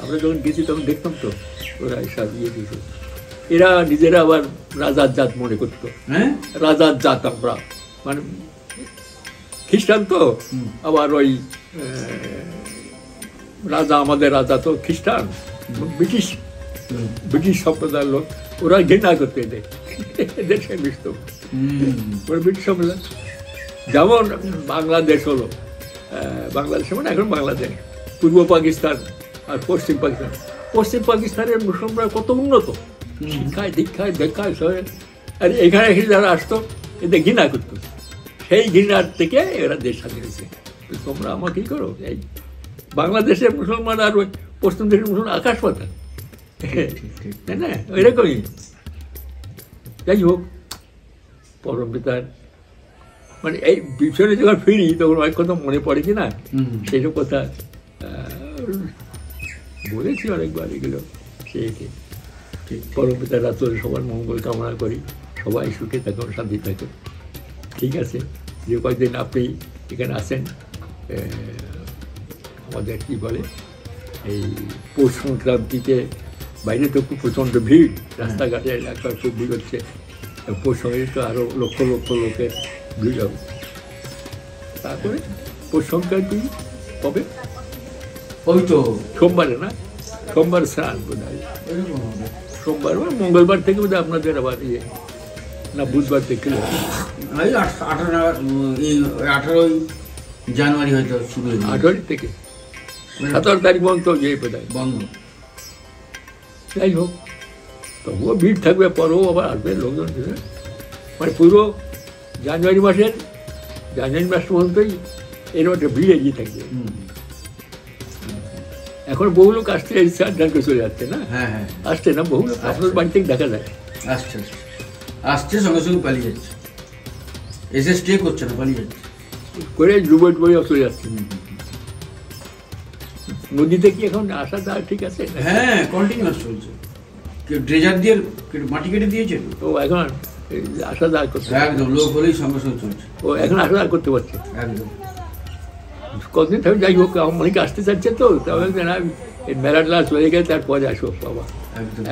আমরা যখন গেছি তখন দেখতাম তো ওরা সব ইয়ে দিয়েছে। এরা নিজেরা আবার রাজার জাত মনে করতো। হ্যাঁ? রাজার জাত আমরা। মানে খ্রিস্টান তো আবার ওই রাজা আমাদের রাজা তো খ্রিস্টান ব্রিটিশ ব্রিটিশ সম্প্রদায়ের লোক ওরা ঘৃণা করতে এদের। এদের মিশত। ওরা ব্রিটিশ সম্প্রদায়। যেমন বাংলাদেশ হলো বাংলাদেশ মানে এখন বাংলাদেশ পূর্ব পাকিস্তান আর পশ্চিম পাকিস্তান। পশ্চিম পাকিস্তানের মুসলমানরা কত উন্নত। শিক্ষায় দীক্ষায় দেখায় সবাই আর এখানে এসে যারা আসতো এদের ঘৃণা করতো। সেই ঘৃণার থেকে এরা দেশ স্বাধীন হয়েছে। তোমরা আমার কি করো? এই বাংলাদেশের মুসলমান আর ওই পশ্চিম দেশের মুসলমান আকাশ পাতা। তাই না? এরকমই যাই হোক পরম পিতার মানে এই পিছনে যখন ফিরি তখন অনেক কথা মনে পড়ে কি না? হুম। সেইসব কথা বলেছি অনেকবার এগুলো। সেইকে ঠিক পরম পিতার রাত্রে সবার মঙ্গল কামনা করি। সবাই সুখে থাকুন শান্তি থাকুন ঠিক আছে। যে কয়েকদিন আপনি এখানে আসেন আমাদের কি বলে এই পৌষ সংক্রান্তিতে বাইরে তো খুব প্রচণ্ড ভিড় রাস্তাঘাটে এলাকা খুব ভিড় হচ্ছে। পৌষ সংক্রান্তি তো আরও লক্ষ লক্ষ লোকের ভিড় হবে। তারপরে পৌষ সংক্রান্তি কবে? ওই তো। সোমবারে না? সোমবার স্নান বোধ হয়। সোমবার বা মঙ্গলবার থেকে বোধহয় আপনাদের আবার ইয়ে না বুধবার থেকে আঠারোই জানুয়ারি হয়তো শুরু আঠারো থেকে। সতেরো তারিখ পর্যন্ত যে বোধহয় বন্ধ। যাই হোক তবুও ভিড় থাকবে পরেও আবার আসবে লোকজন। মানে পুরো জানুয়ারি মাসের জানুয়ারি মাস পর্যন্তই এরকম একটা ভিড় এগিয়ে থাকবে। এখন বহু লোক আসতে করে চলে যাচ্ছে না? হ্যাঁ হ্যাঁ। আসছে না বহু লোক? আপনার বাড়ি থেকে দেখা যায়? আসছে আসছে। সঙ্গে সঙ্গে পালিয়ে যাচ্ছে। এসে স্টে করছে না পালিয়ে যাচ্ছে। করে ডুবে ডুবে চলে যাচ্ছে। নদীতে কি এখন আসা যাওয়া ঠিক আছে? হ্যাঁ কন্টিনিউয়াস চলছে। কেউ ড্রেজার দিয়ে মাটি কেটে দিয়েছে? ও এখন আসা যাওয়া করতে একদম লোক হলেই সঙ্গে সঙ্গে চলছে। ও এখন আসা যাওয়া করতে পারছে? একদম। কতদিন থাকবে যাই হোক অনেকে আসতে চাচ্ছে তো তবে না মেলাটা চলে গেলে তারপরে আসো বাবা।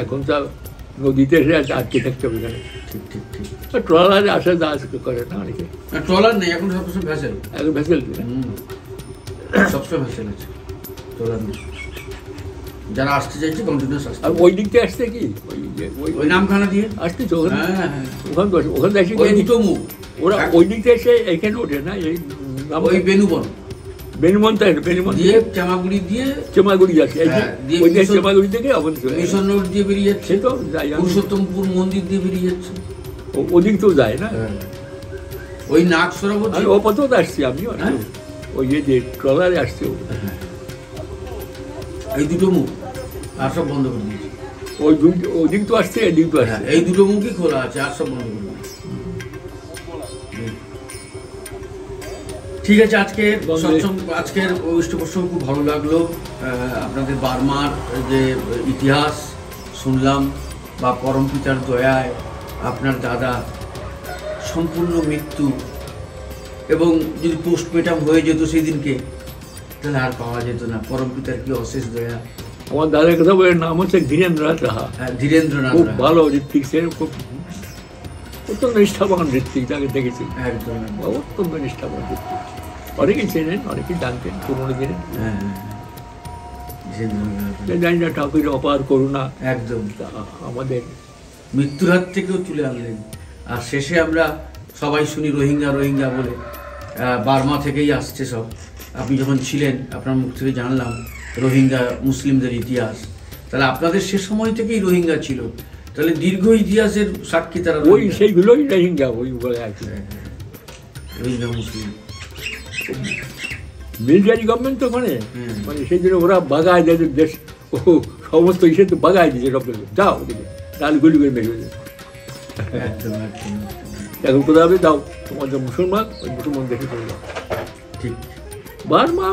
এখন তো নদীতে এসে আটকে থাকতে হবে এখানে। ঠিক ঠিক ঠিক। ট্রলারে আসা যাওয়া করে না অনেকে? ট্রলার নেই এখন সবসময় ভেসেল এখন হুম। সবসময় ভেসেল আছে। যারা আসতে চাইছে কন্টিনিউস আসতে আর ওই দিক কি? ওই নামখানা দিয়ে। আসতে তো হ্যাঁ হ্যাঁ। ওখান এসে ওই দুটো মুখ ওরা ওই দিক এসে এখানে ওঠে না? এই ওই বেনুবন। বেনুমন্ত দিয়ে চামাগুড়ি দিয়ে চেমাগুড়ি যাচ্ছে হ্যাঁ, দিয়ে ওই চেমাগুড়ি থেকে অবন মিশন রোড দিয়ে বেরিয়ে যাচ্ছে। তো যাই পুরুষোত্তমপুর মন্দির দিয়ে বেরিয়ে যাচ্ছে। ওদিক তো যায় না? ওই নাগ সরোবর ও পথেও তো আসছি আমি? ওই যে যে ট্রলারে আসছে ও। এই দুটো মুখ। আর সব বন্ধ করে দিয়েছে। ওই দুই ওদিক তো আসছে এদিক তো হ্যাঁ, আসছে। এই দুটো মুখই খোলা আছে আর সব বন্ধ করে দিয়েছে। ঠিক আছে আজকে সৎসঙ্গ আজকের অনুষ্ঠান প্রসঙ্গ খুব ভালো লাগল। আপনাদের বার্মার যে ইতিহাস শুনলাম বা পরম পিতার দয়ায় আপনার দাদা সম্পূর্ণ মৃত্যু এবং যদি পোস্টমেটাম হয়ে যেত সেই তাহলে আর পাওয়া যেত না। পরম পিতার কি অশেষ দয়া? আমার দাদার কথা বলে নাম হচ্ছে ধীরেন্দ্রনাথ রাহা। হ্যাঁ, ধীরেন্দ্রনাথ খুব ভালো ঋত্বিক সে খুব অত্যন্ত নিষ্ঠাবান ঋত্বিক তাকে দেখেছি। একদম। অত্যন্ত নিষ্ঠাবান ঋত্বিক। অনেকেই চেনেন অনেকেই জানতেন পুরোনো দিনে হ্যাঁ, হ্যাঁ, হ্যাঁ। জানি না ঠাকুরের অপার করুণা। একদম। আমাদের মৃত্যুর হাত থেকেও তুলে আনলেন। আর শেষে আমরা সবাই শুনি রোহিঙ্গা রোহিঙ্গা বলে। বার্মা থেকেই আসছে সব। আপনি যখন ছিলেন আপনার মুখ থেকে জানলাম রোহিঙ্গা মুসলিমদের ইতিহাস তাহলে আপনাদের সে সময় থেকেই রোহিঙ্গা ছিল তাহলে দীর্ঘ ইতিহাসের সাক্ষী তারা ওই। সেইগুলোই রোহিঙ্গা ওই বলে কি হ্যাঁ, হ্যাঁ। রোহিঙ্গা মুসলিম মিলিটারি গভর্নমেন্ট তো ওখানে হুম। মানে সেই জন্য ওরা বাগায় দেয় দেশ ও সমস্ত ইসে তো বাগায় দিয়েছে সব কিছু। যাও ডাল গুলি করে মেরে একদম। এখন কোথাও হবে যাও তোমাদের মুসলমান ওই মুসলমান দেখে চলে যাও ঠিক বার্মা।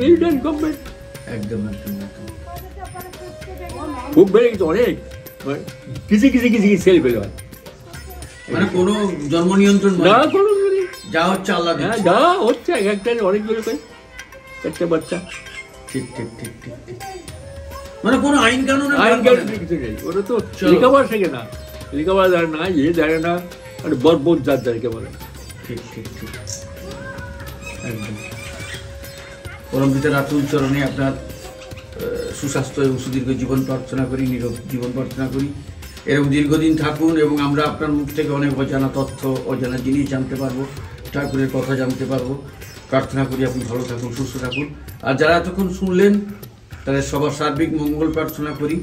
মিলিটারি গভর্নমেন্ট একদম একদম একদম। খুব বেড়ে গেছে অনেক। কিছু কিছু কিছু কিছু পেলে হয়। মানে কোনো জন্ম নিয়ন্ত্রণ না কোনো যা হচ্ছে আল্লাহ হ্যাঁ যা হচ্ছে এক একটা অনেকগুলো করে একটা বাচ্চা। ঠিক ঠিক ঠিক ঠিক ঠিক। মানে কোনো আইন কানুন আইন কানুন কিছু নেই। ওরা তো। লেখাপড়া শেখে না। লেখাপড়া জানে না ইয়ে জানে না আর বরবোধ জাত যাকে বলে। ঠিক ঠিক ঠিক। একদম। পরম পিতার আতুল চরণে আপনার সুস্বাস্থ্য এবং সুদীর্ঘ জীবন প্রার্থনা করি নীরব জীবন প্রার্থনা করি। এরকম দীর্ঘদিন থাকুন এবং আমরা আপনার মুখ থেকে অনেক অজানা তথ্য, অজানা জিনিস জানতে পারব, ঠাকুরের কথা জানতে পারব। প্রার্থনা করি আপনি ভালো থাকুন, সুস্থ থাকুন। আর যারা এতক্ষণ শুনলেন, তাদের সবার সার্বিক মঙ্গল প্রার্থনা করি।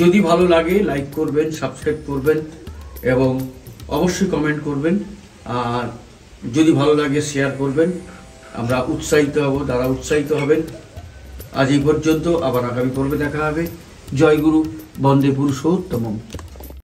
যদি ভালো লাগে লাইক করবেন সাবস্ক্রাইব করবেন এবং অবশ্যই কমেন্ট করবেন। আর যদি ভালো লাগে শেয়ার করবেন। আমরা উৎসাহিত হব, তারা উৎসাহিত হবেন। আজ এই পর্যন্ত, আবার আগামী পর্বে দেখা হবে। জয়গুরু বন্দে পুরুষোত্তম